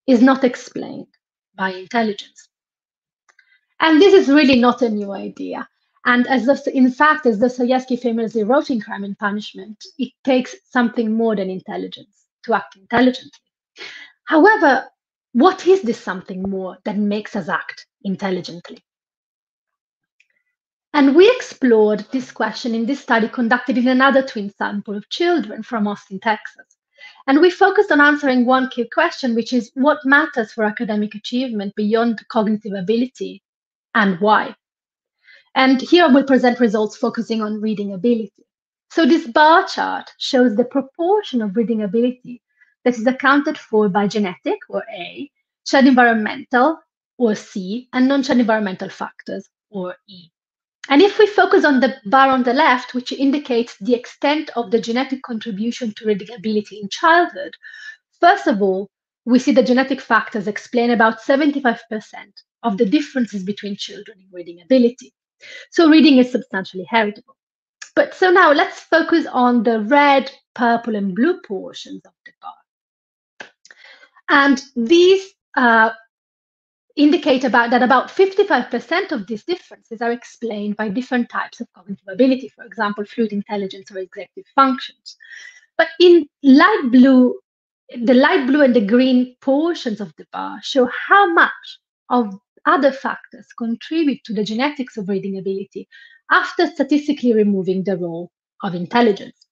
is not explained by intelligence. And this is really not a new idea. And as in fact, as Dostoevsky famously wrote in Crime and Punishment, it takes something more than intelligence to act intelligently. However, what is this something more that makes us act intelligently? And we explored this question in this study conducted in another twin sample of children from Austin, Texas. And we focused on answering one key question, which is what matters for academic achievement beyond cognitive ability and why? And here I will present results focusing on reading ability. So this bar chart shows the proportion of reading ability that is accounted for by genetic, or A, shared environmental, or C, and non-shared environmental factors, or E. And if we focus on the bar on the left, which indicates the extent of the genetic contribution to reading ability in childhood, first of all, we see the genetic factors explain about 75% of the differences between children in reading ability. So reading is substantially heritable. But so now let's focus on the red, purple, and blue portions of the bar. And these uh, indicate about that about 55% of these differences are explained by different types of cognitive ability, for example, fluid intelligence or executive functions. But in light blue, the light blue and the green portions of the bar show how much of other factors contribute to the genetics of reading ability after statistically removing the role of intelligence.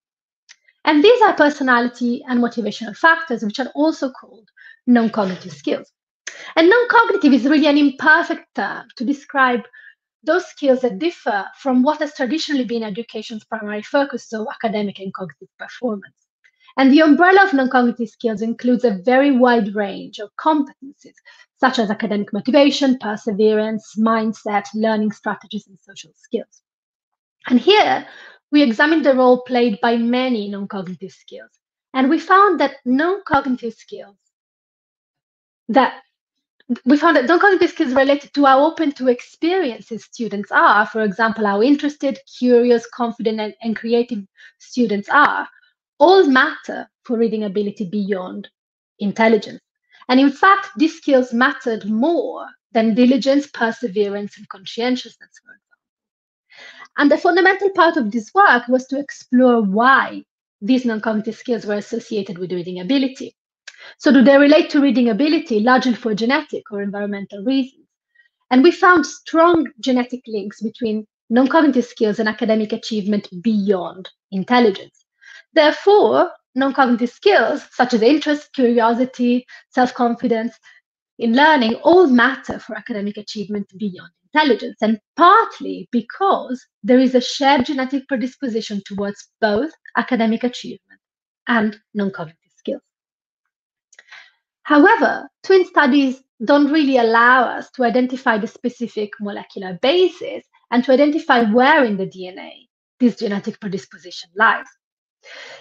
And these are personality and motivational factors, which are also called non cognitive skills. And non-cognitive is really an imperfect term to describe those skills that differ from what has traditionally been education's primary focus, so academic and cognitive performance. And the umbrella of non-cognitive skills includes a very wide range of competencies, such as academic motivation, perseverance, mindset, learning strategies, and social skills. And here, we examined the role played by many non-cognitive skills. And we found that non-cognitive skills that we found that non-cognitive skills related to how open to experiences students are, for example, how interested, curious, confident, and, and creative students are, all matter for reading ability beyond intelligence. And in fact, these skills mattered more than diligence, perseverance, and conscientiousness, for example. And the fundamental part of this work was to explore why these non-cognitive skills were associated with reading ability. So do they relate to reading ability largely for genetic or environmental reasons? And we found strong genetic links between non-cognitive skills and academic achievement beyond intelligence. Therefore, non-cognitive skills such as interest, curiosity, self-confidence in learning all matter for academic achievement beyond intelligence, and partly because there is a shared genetic predisposition towards both academic achievement and non-cognitive However, twin studies don't really allow us to identify the specific molecular basis and to identify where in the DNA this genetic predisposition lies.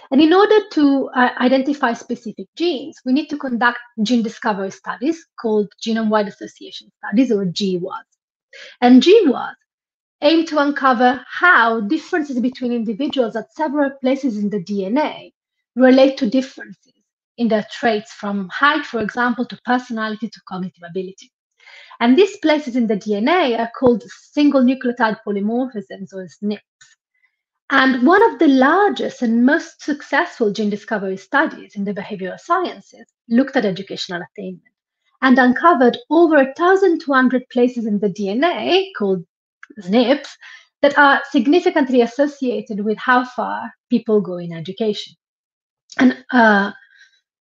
And in order to uh, identify specific genes, we need to conduct gene discovery studies called genome wide association studies or GWAS. And GWAS aim to uncover how differences between individuals at several places in the DNA relate to differences in their traits from height, for example, to personality to cognitive ability. And these places in the DNA are called single nucleotide polymorphisms or SNPs. And one of the largest and most successful gene discovery studies in the behavioral sciences looked at educational attainment and uncovered over 1,200 places in the DNA called SNPs that are significantly associated with how far people go in education. And uh,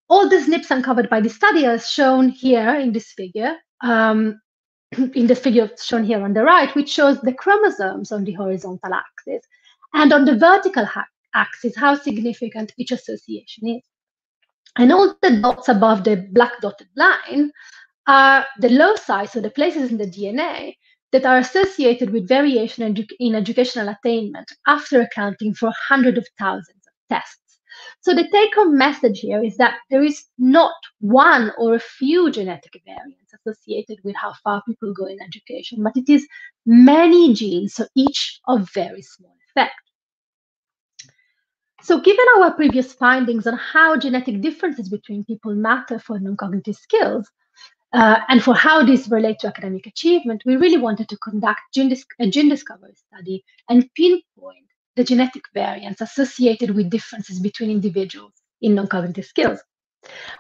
all the SNPs uncovered by the study are shown here in this figure, um, (clears throat) in the figure shown here on the right, which shows the chromosomes on the horizontal axis and on the vertical axis, how significant each association is. And all the dots above the black dotted line are the loci, so the places in the DNA that are associated with variation in educational attainment after accounting for hundreds of thousands of tests. So the take home message here is that there is not one or a few genetic variants associated with how far people go in education, but it is many genes, so each of very small effect. So, given our previous findings on how genetic differences between people matter for non cognitive skills uh, and for how these relate to academic achievement, we really wanted to conduct gene a gene discovery study and pinpoint the genetic variants associated with differences between individuals in non cognitive skills.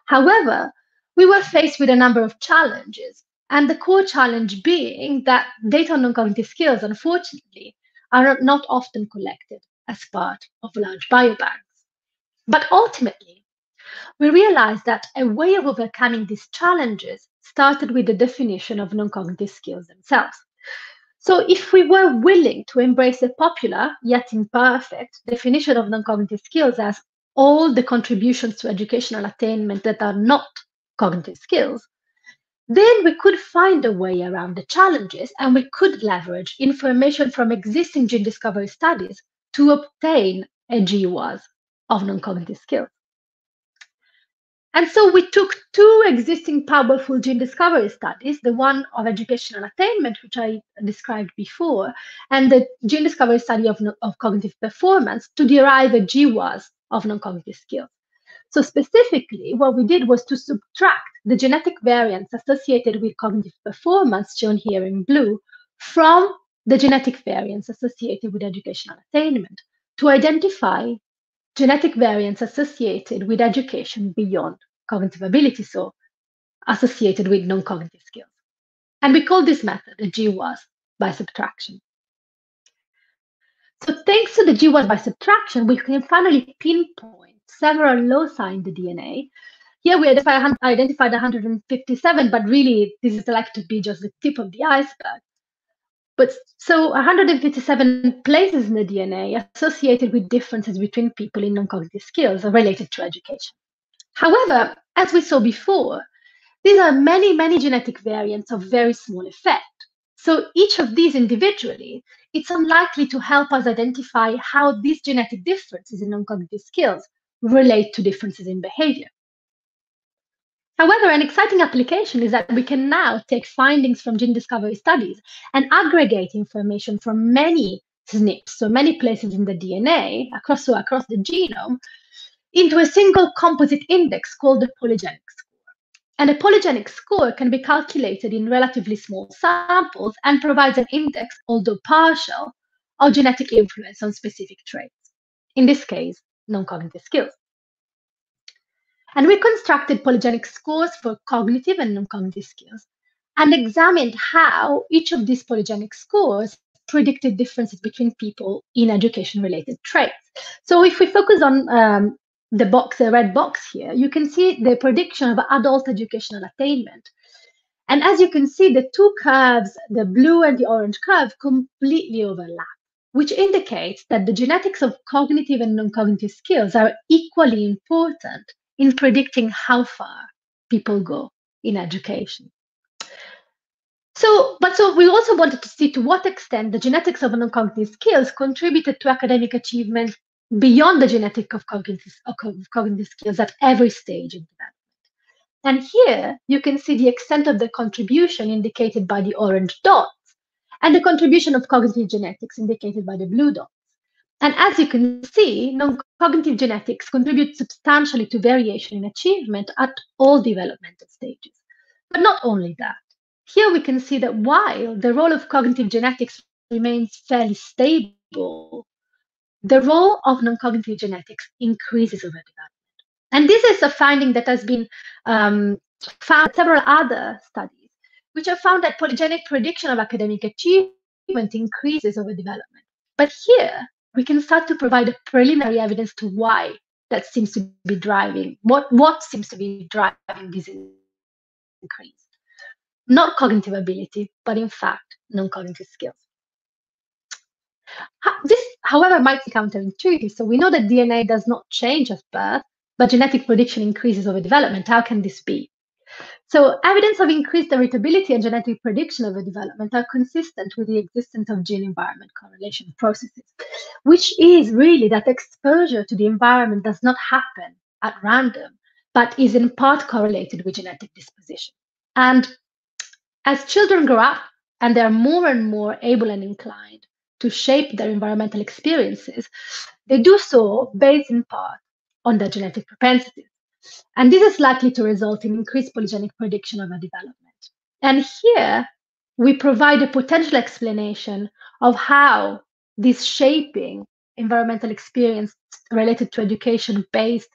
However, we were faced with a number of challenges, and the core challenge being that data on non cognitive skills, unfortunately, are not often collected as part of large biobanks. But ultimately, we realized that a way of overcoming these challenges started with the definition of non cognitive skills themselves. So, if we were willing to embrace a popular yet imperfect definition of non cognitive skills as all the contributions to educational attainment that are not cognitive skills, then we could find a way around the challenges and we could leverage information from existing gene discovery studies to obtain a GWAS of non-cognitive skills. And so we took two existing powerful gene discovery studies, the one of educational attainment, which I described before, and the gene discovery study of, of cognitive performance to derive a GWAS of non-cognitive skills. So specifically, what we did was to subtract the genetic variants associated with cognitive performance, shown here in blue, from the genetic variants associated with educational attainment to identify genetic variants associated with education beyond cognitive ability, so associated with non cognitive skills. And we call this method a GWAS by subtraction. So, thanks to the GWAS by subtraction, we can finally pinpoint several loci in the DNA. Here we identified 157, but really this is like to be just the tip of the iceberg. But so 157 places in the DNA associated with differences between people in non-cognitive skills are related to education. However, as we saw before, these are many, many genetic variants of very small effect. So each of these individually, it's unlikely to help us identify how these genetic differences in non-cognitive skills relate to differences in behavior. However, an exciting application is that we can now take findings from gene discovery studies and aggregate information from many SNPs, so many places in the DNA, across, so across the genome, into a single composite index called the polygenic score. And a polygenic score can be calculated in relatively small samples and provides an index, although partial, of genetic influence on specific traits, in this case, non cognitive skills. And we constructed polygenic scores for cognitive and non-cognitive skills and examined how each of these polygenic scores predicted differences between people in education-related traits. So if we focus on um, the box, the red box here, you can see the prediction of adult educational attainment. And as you can see, the two curves, the blue and the orange curve, completely overlap, which indicates that the genetics of cognitive and non-cognitive skills are equally important in predicting how far people go in education. So, but so we also wanted to see to what extent the genetics of non-cognitive skills contributed to academic achievement beyond the genetic of cognitive, of cognitive skills at every stage in development. And here you can see the extent of the contribution indicated by the orange dots and the contribution of cognitive genetics indicated by the blue dots. And as you can see, non-cognitive genetics contribute substantially to variation in achievement at all developmental stages. But not only that, here we can see that while the role of cognitive genetics remains fairly stable, the role of non-cognitive genetics increases over development. And this is a finding that has been um, found in several other studies, which have found that polygenic prediction of academic achievement increases over development. But here, we can start to provide a preliminary evidence to why that seems to be driving what what seems to be driving this increase. Not cognitive ability but in fact non-cognitive skills. This however might be counterintuitive. So we know that dna does not change at birth but genetic prediction increases over development. How can this be so evidence of increased heritability and genetic prediction over development are consistent with the existence of gene-environment correlation processes, which is really that exposure to the environment does not happen at random, but is in part correlated with genetic disposition. And as children grow up and they're more and more able and inclined to shape their environmental experiences, they do so based in part on their genetic propensities. And this is likely to result in increased polygenic prediction of a development. And here we provide a potential explanation of how this shaping environmental experience related to education based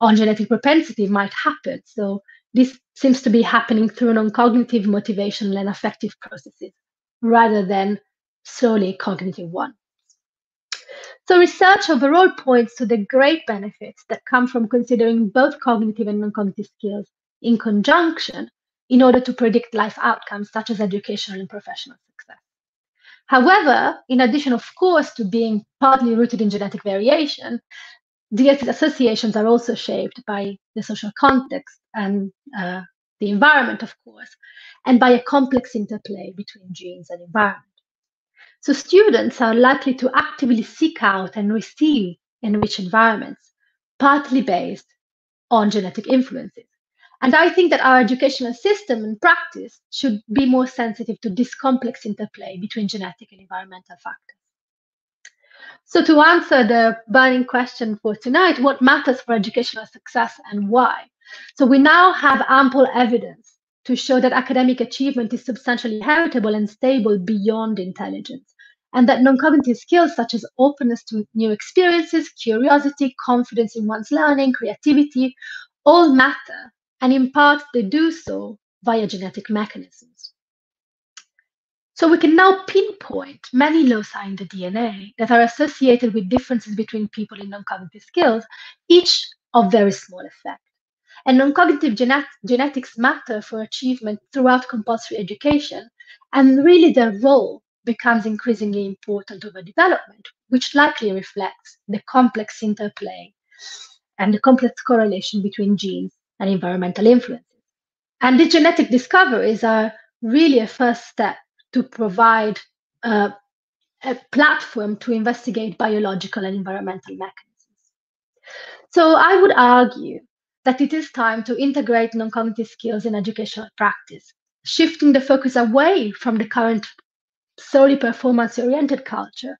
on genetic propensity might happen. So this seems to be happening through non-cognitive motivational and affective processes rather than solely cognitive ones. So research overall points to the great benefits that come from considering both cognitive and non-cognitive skills in conjunction in order to predict life outcomes such as educational and professional success. However, in addition, of course, to being partly rooted in genetic variation, these associations are also shaped by the social context and uh, the environment, of course, and by a complex interplay between genes and environment. So students are likely to actively seek out and receive enriched environments, partly based on genetic influences. And I think that our educational system and practice should be more sensitive to this complex interplay between genetic and environmental factors. So to answer the burning question for tonight, what matters for educational success and why? So we now have ample evidence to show that academic achievement is substantially heritable and stable beyond intelligence, and that non cognitive skills such as openness to new experiences, curiosity, confidence in one's learning, creativity all matter, and in part they do so via genetic mechanisms. So we can now pinpoint many loci in the DNA that are associated with differences between people in non cognitive skills, each of very small effect. And non-cognitive genet genetics matter for achievement throughout compulsory education, and really their role becomes increasingly important over development, which likely reflects the complex interplay and the complex correlation between genes and environmental influences. And these genetic discoveries are really a first step to provide uh, a platform to investigate biological and environmental mechanisms. So I would argue that it is time to integrate non cognitive skills in educational practice, shifting the focus away from the current solely performance oriented culture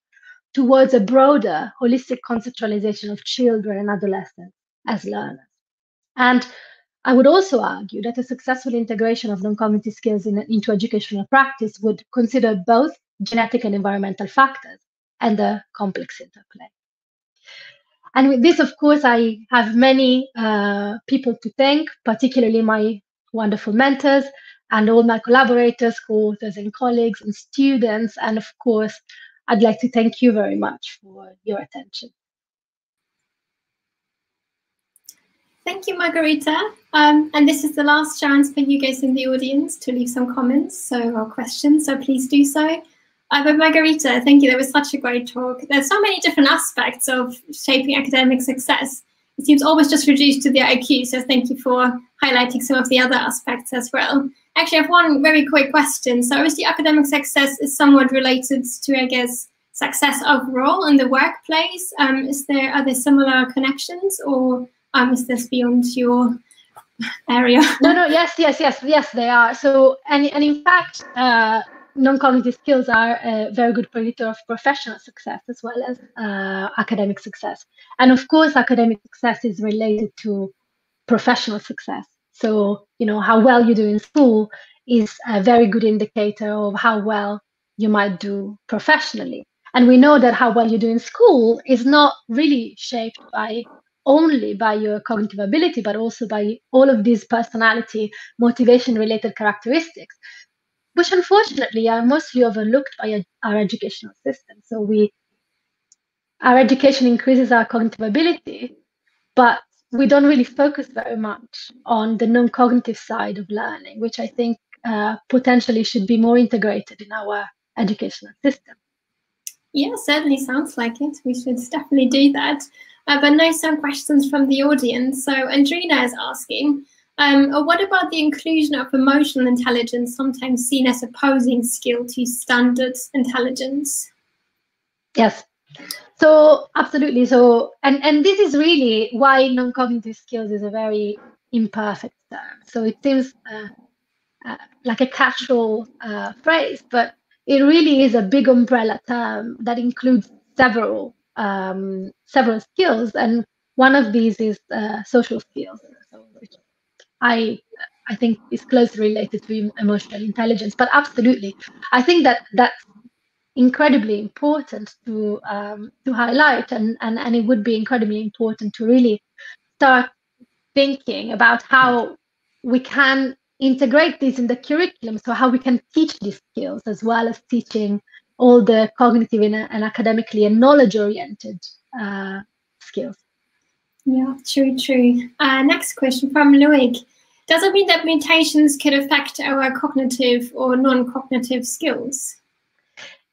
towards a broader, holistic conceptualization of children and adolescents as learners. And I would also argue that a successful integration of non cognitive skills in, into educational practice would consider both genetic and environmental factors and the complex interplay. And with this, of course, I have many uh, people to thank, particularly my wonderful mentors and all my collaborators, co-authors and colleagues and students. And of course, I'd like to thank you very much for your attention. Thank you, Margherita. Um, and this is the last chance for you guys in the audience to leave some comments so, or questions, so please do so. Uh, but Margherita, thank you. That was such a great talk. There's so many different aspects of shaping academic success. it seems always just reduced to the IQ. So thank you for highlighting some of the other aspects as well. Actually, I have one very quick question. So obviously academic success is somewhat related to, I guess, success overall in the workplace. Um, is there, are there similar connections or um, is this beyond your (laughs) area? No, no, yes, yes, yes, yes, they are. So, and, and in fact, uh, non-cognitive skills are a very good predictor of professional success as well as uh, academic success. And of course, academic success is related to professional success. So, you know, how well you do in school is a very good indicator of how well you might do professionally. And we know that how well you do in school is not really shaped by only by your cognitive ability, but also by all of these personality, motivation related characteristics which unfortunately are mostly overlooked by our educational system. So we, our education increases our cognitive ability, but we don't really focus very much on the non-cognitive side of learning, which I think uh, potentially should be more integrated in our educational system. Yeah, certainly sounds like it. We should definitely do that. Uh, but now some questions from the audience. So Andrina is asking, um, or what about the inclusion of emotional intelligence, sometimes seen as opposing skill to standard intelligence? Yes. So absolutely. So and and this is really why non-cognitive skills is a very imperfect term. So it seems uh, uh, like a casual uh, phrase, but it really is a big umbrella term that includes several um, several skills, and one of these is uh, social skills. So, I I think is closely related to emotional intelligence. But absolutely, I think that that's incredibly important to um, to highlight, and, and and it would be incredibly important to really start thinking about how we can integrate these in the curriculum. So how we can teach these skills as well as teaching all the cognitive and, and academically and knowledge oriented uh, skills. Yeah, true, true. Uh, next question from Luig. Does it mean that mutations could affect our cognitive or non-cognitive skills?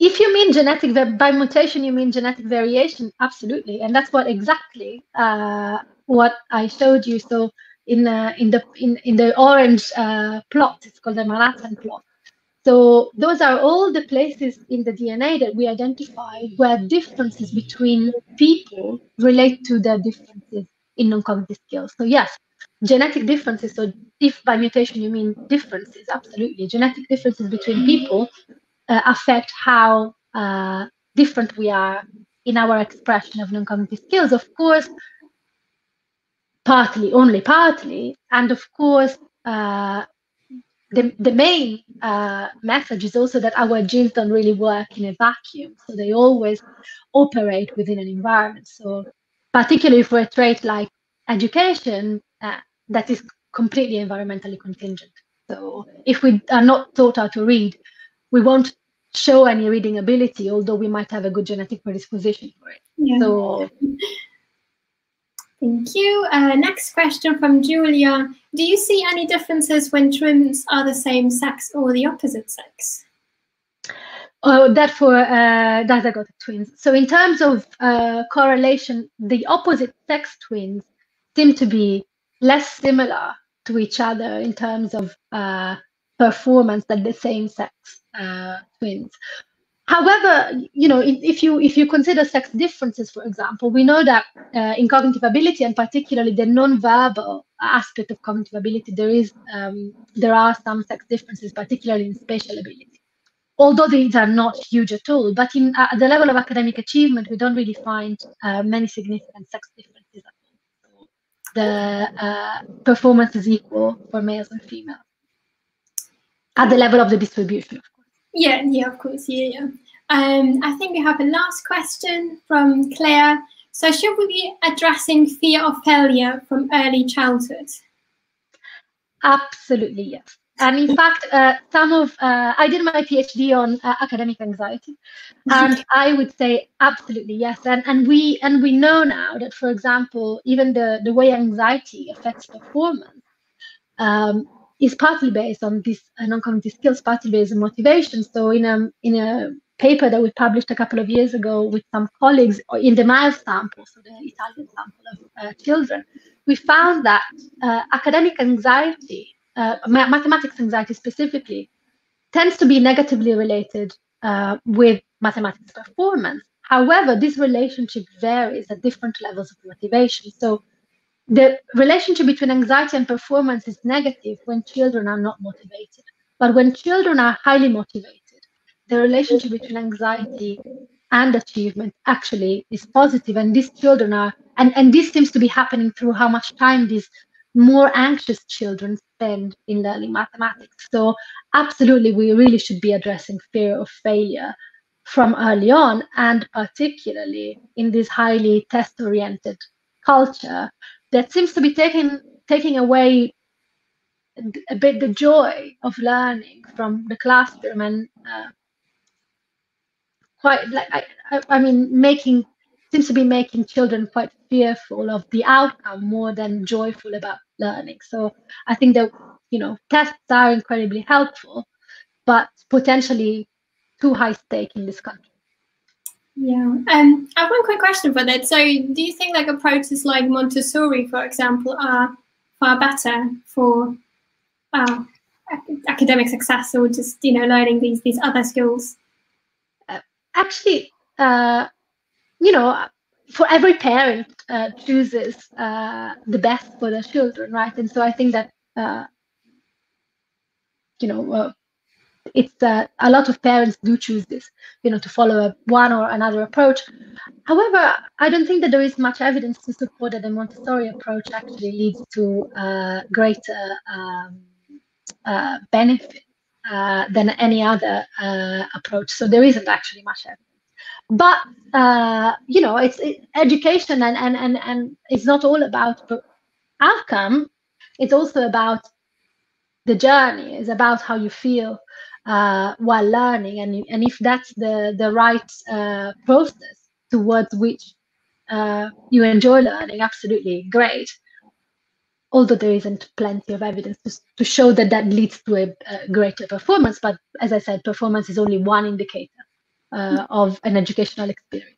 If you mean genetic by mutation, you mean genetic variation, absolutely, and that's what exactly uh, what I showed you. So in uh, in the in, in the orange uh, plot, it's called the Manhattan plot. So those are all the places in the DNA that we identify where differences between people relate to their differences in non-cognitive skills. So yes, genetic differences. So if by mutation you mean differences, absolutely, genetic differences between people uh, affect how uh, different we are in our expression of non-cognitive skills. Of course, partly, only partly, and of course, uh, the, the main uh, message is also that our genes don't really work in a vacuum. So they always operate within an environment. So particularly for a trait like education, uh, that is completely environmentally contingent. So if we are not taught how to read, we won't show any reading ability, although we might have a good genetic predisposition for it. Yeah. So Thank you. Uh, next question from Julia. Do you see any differences when twins are the same sex or the opposite sex? Oh, that for uh, dizygotic twins. So in terms of uh, correlation, the opposite sex twins seem to be less similar to each other in terms of uh, performance than the same sex uh, twins. However, you know, if, you if you consider sex differences, for example, we know that uh, in cognitive ability and particularly the non-verbal aspect of cognitive ability, there is um, there are some sex differences, particularly in spatial ability. Although these are not huge at all, but in uh, at the level of academic achievement, we don't really find uh, many significant sex differences. The uh, performance is equal for males and females at the level of the distribution. Yeah, yeah, of course, yeah, yeah. Um, I think we have a last question from Claire. So, should we be addressing fear of failure from early childhood? Absolutely, yes. And in fact, uh, some of uh, I did my PhD on uh, academic anxiety, and (laughs) I would say absolutely yes. And and we and we know now that, for example, even the the way anxiety affects performance um, is partly based on this uh, non-cognitive skills, partly based on motivation. So in a in a paper that we published a couple of years ago with some colleagues in the mild sample, so the Italian sample of uh, children, we found that uh, academic anxiety, uh, mathematics anxiety specifically, tends to be negatively related uh, with mathematics performance. However, this relationship varies at different levels of motivation. So the relationship between anxiety and performance is negative when children are not motivated. But when children are highly motivated, the relationship between anxiety and achievement actually is positive. and these children are and, and this seems to be happening through how much time these more anxious children spend in learning mathematics so absolutely we really should be addressing fear of failure from early on and particularly in this highly test oriented culture that seems to be taking taking away a bit the joy of learning from the classroom and uh, quite like I, I, mean making seems to be making children quite fearful of the outcome more than joyful about learning. So I think that you know tests are incredibly helpful, but potentially too high stake in this country. Yeah, um, I have one quick question for that. So, do you think like approaches like Montessori, for example, are far better for uh, academic success, or just you know learning these these other skills? actually, uh, you know, for every parent uh, chooses uh, the best for their children, right? And so I think that, uh, you know, uh, it's uh, a lot of parents do choose this, you know, to follow a, one or another approach. However, I don't think that there is much evidence to support that the Montessori approach actually leads to greater um, benefit uh, than any other uh, approach. So there isn't actually much evidence. But uh, you know, it's it, education, and and and and it's not all about outcome. It's also about the journey. It's about how you feel uh, while learning, and and if that's the the right uh, process towards which you enjoy learning, absolutely great although there isn't plenty of evidence to, to show that that leads to a, a, greater performance. But as I said, performance is only one indicator uh, of an educational experience.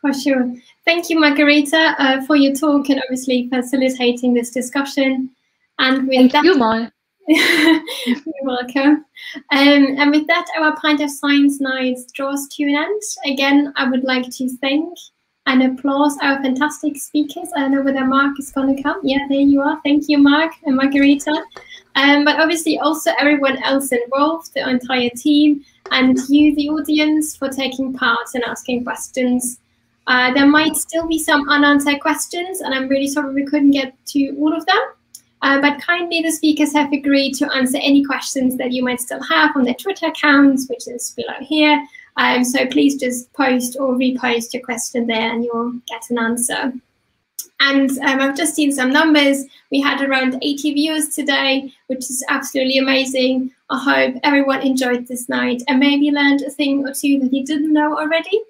For sure. Thank you, Margherita, uh, for your talk and obviously facilitating this discussion. And with Thank that, you, Mar. (laughs) You're welcome. Um, and with that, our Pint of Science night draws to an end. Again, I would like to thank and applause our fantastic speakers. I don't know whether Mark is going to come. Yeah, there you are. Thank you, Mark and Margherita. Um, but obviously also everyone else involved, the entire team, and you, the audience, for taking part and asking questions. Uh, there might still be some unanswered questions, and I'm really sorry we couldn't get to all of them. Uh, but kindly, the speakers have agreed to answer any questions that you might still have on their Twitter accounts, which is below here, um, so please just post or repost your question there and you'll get an answer. And um, I've just seen some numbers. We had around 80 viewers today, which is absolutely amazing. I hope everyone enjoyed this night and maybe learned a thing or two that you didn't know already.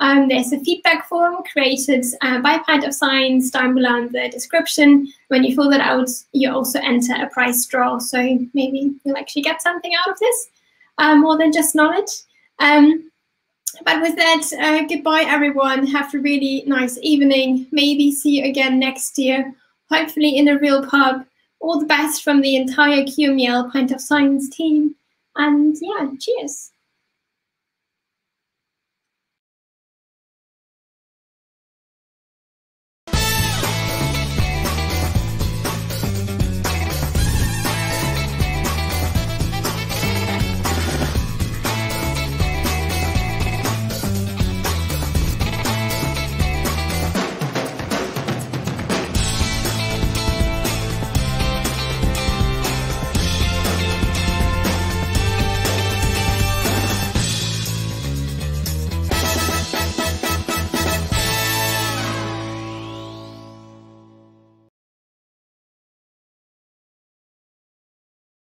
Um, there's a feedback form created uh, by Pint of Science down below in the description. When you fill that out, you also enter a prize draw. So maybe you'll actually get something out of this uh, more than just knowledge. Um, but with that, uh, goodbye, everyone. Have a really nice evening. Maybe see you again next year, hopefully in a real pub. All the best from the entire QML Pint of Science team. And yeah, cheers.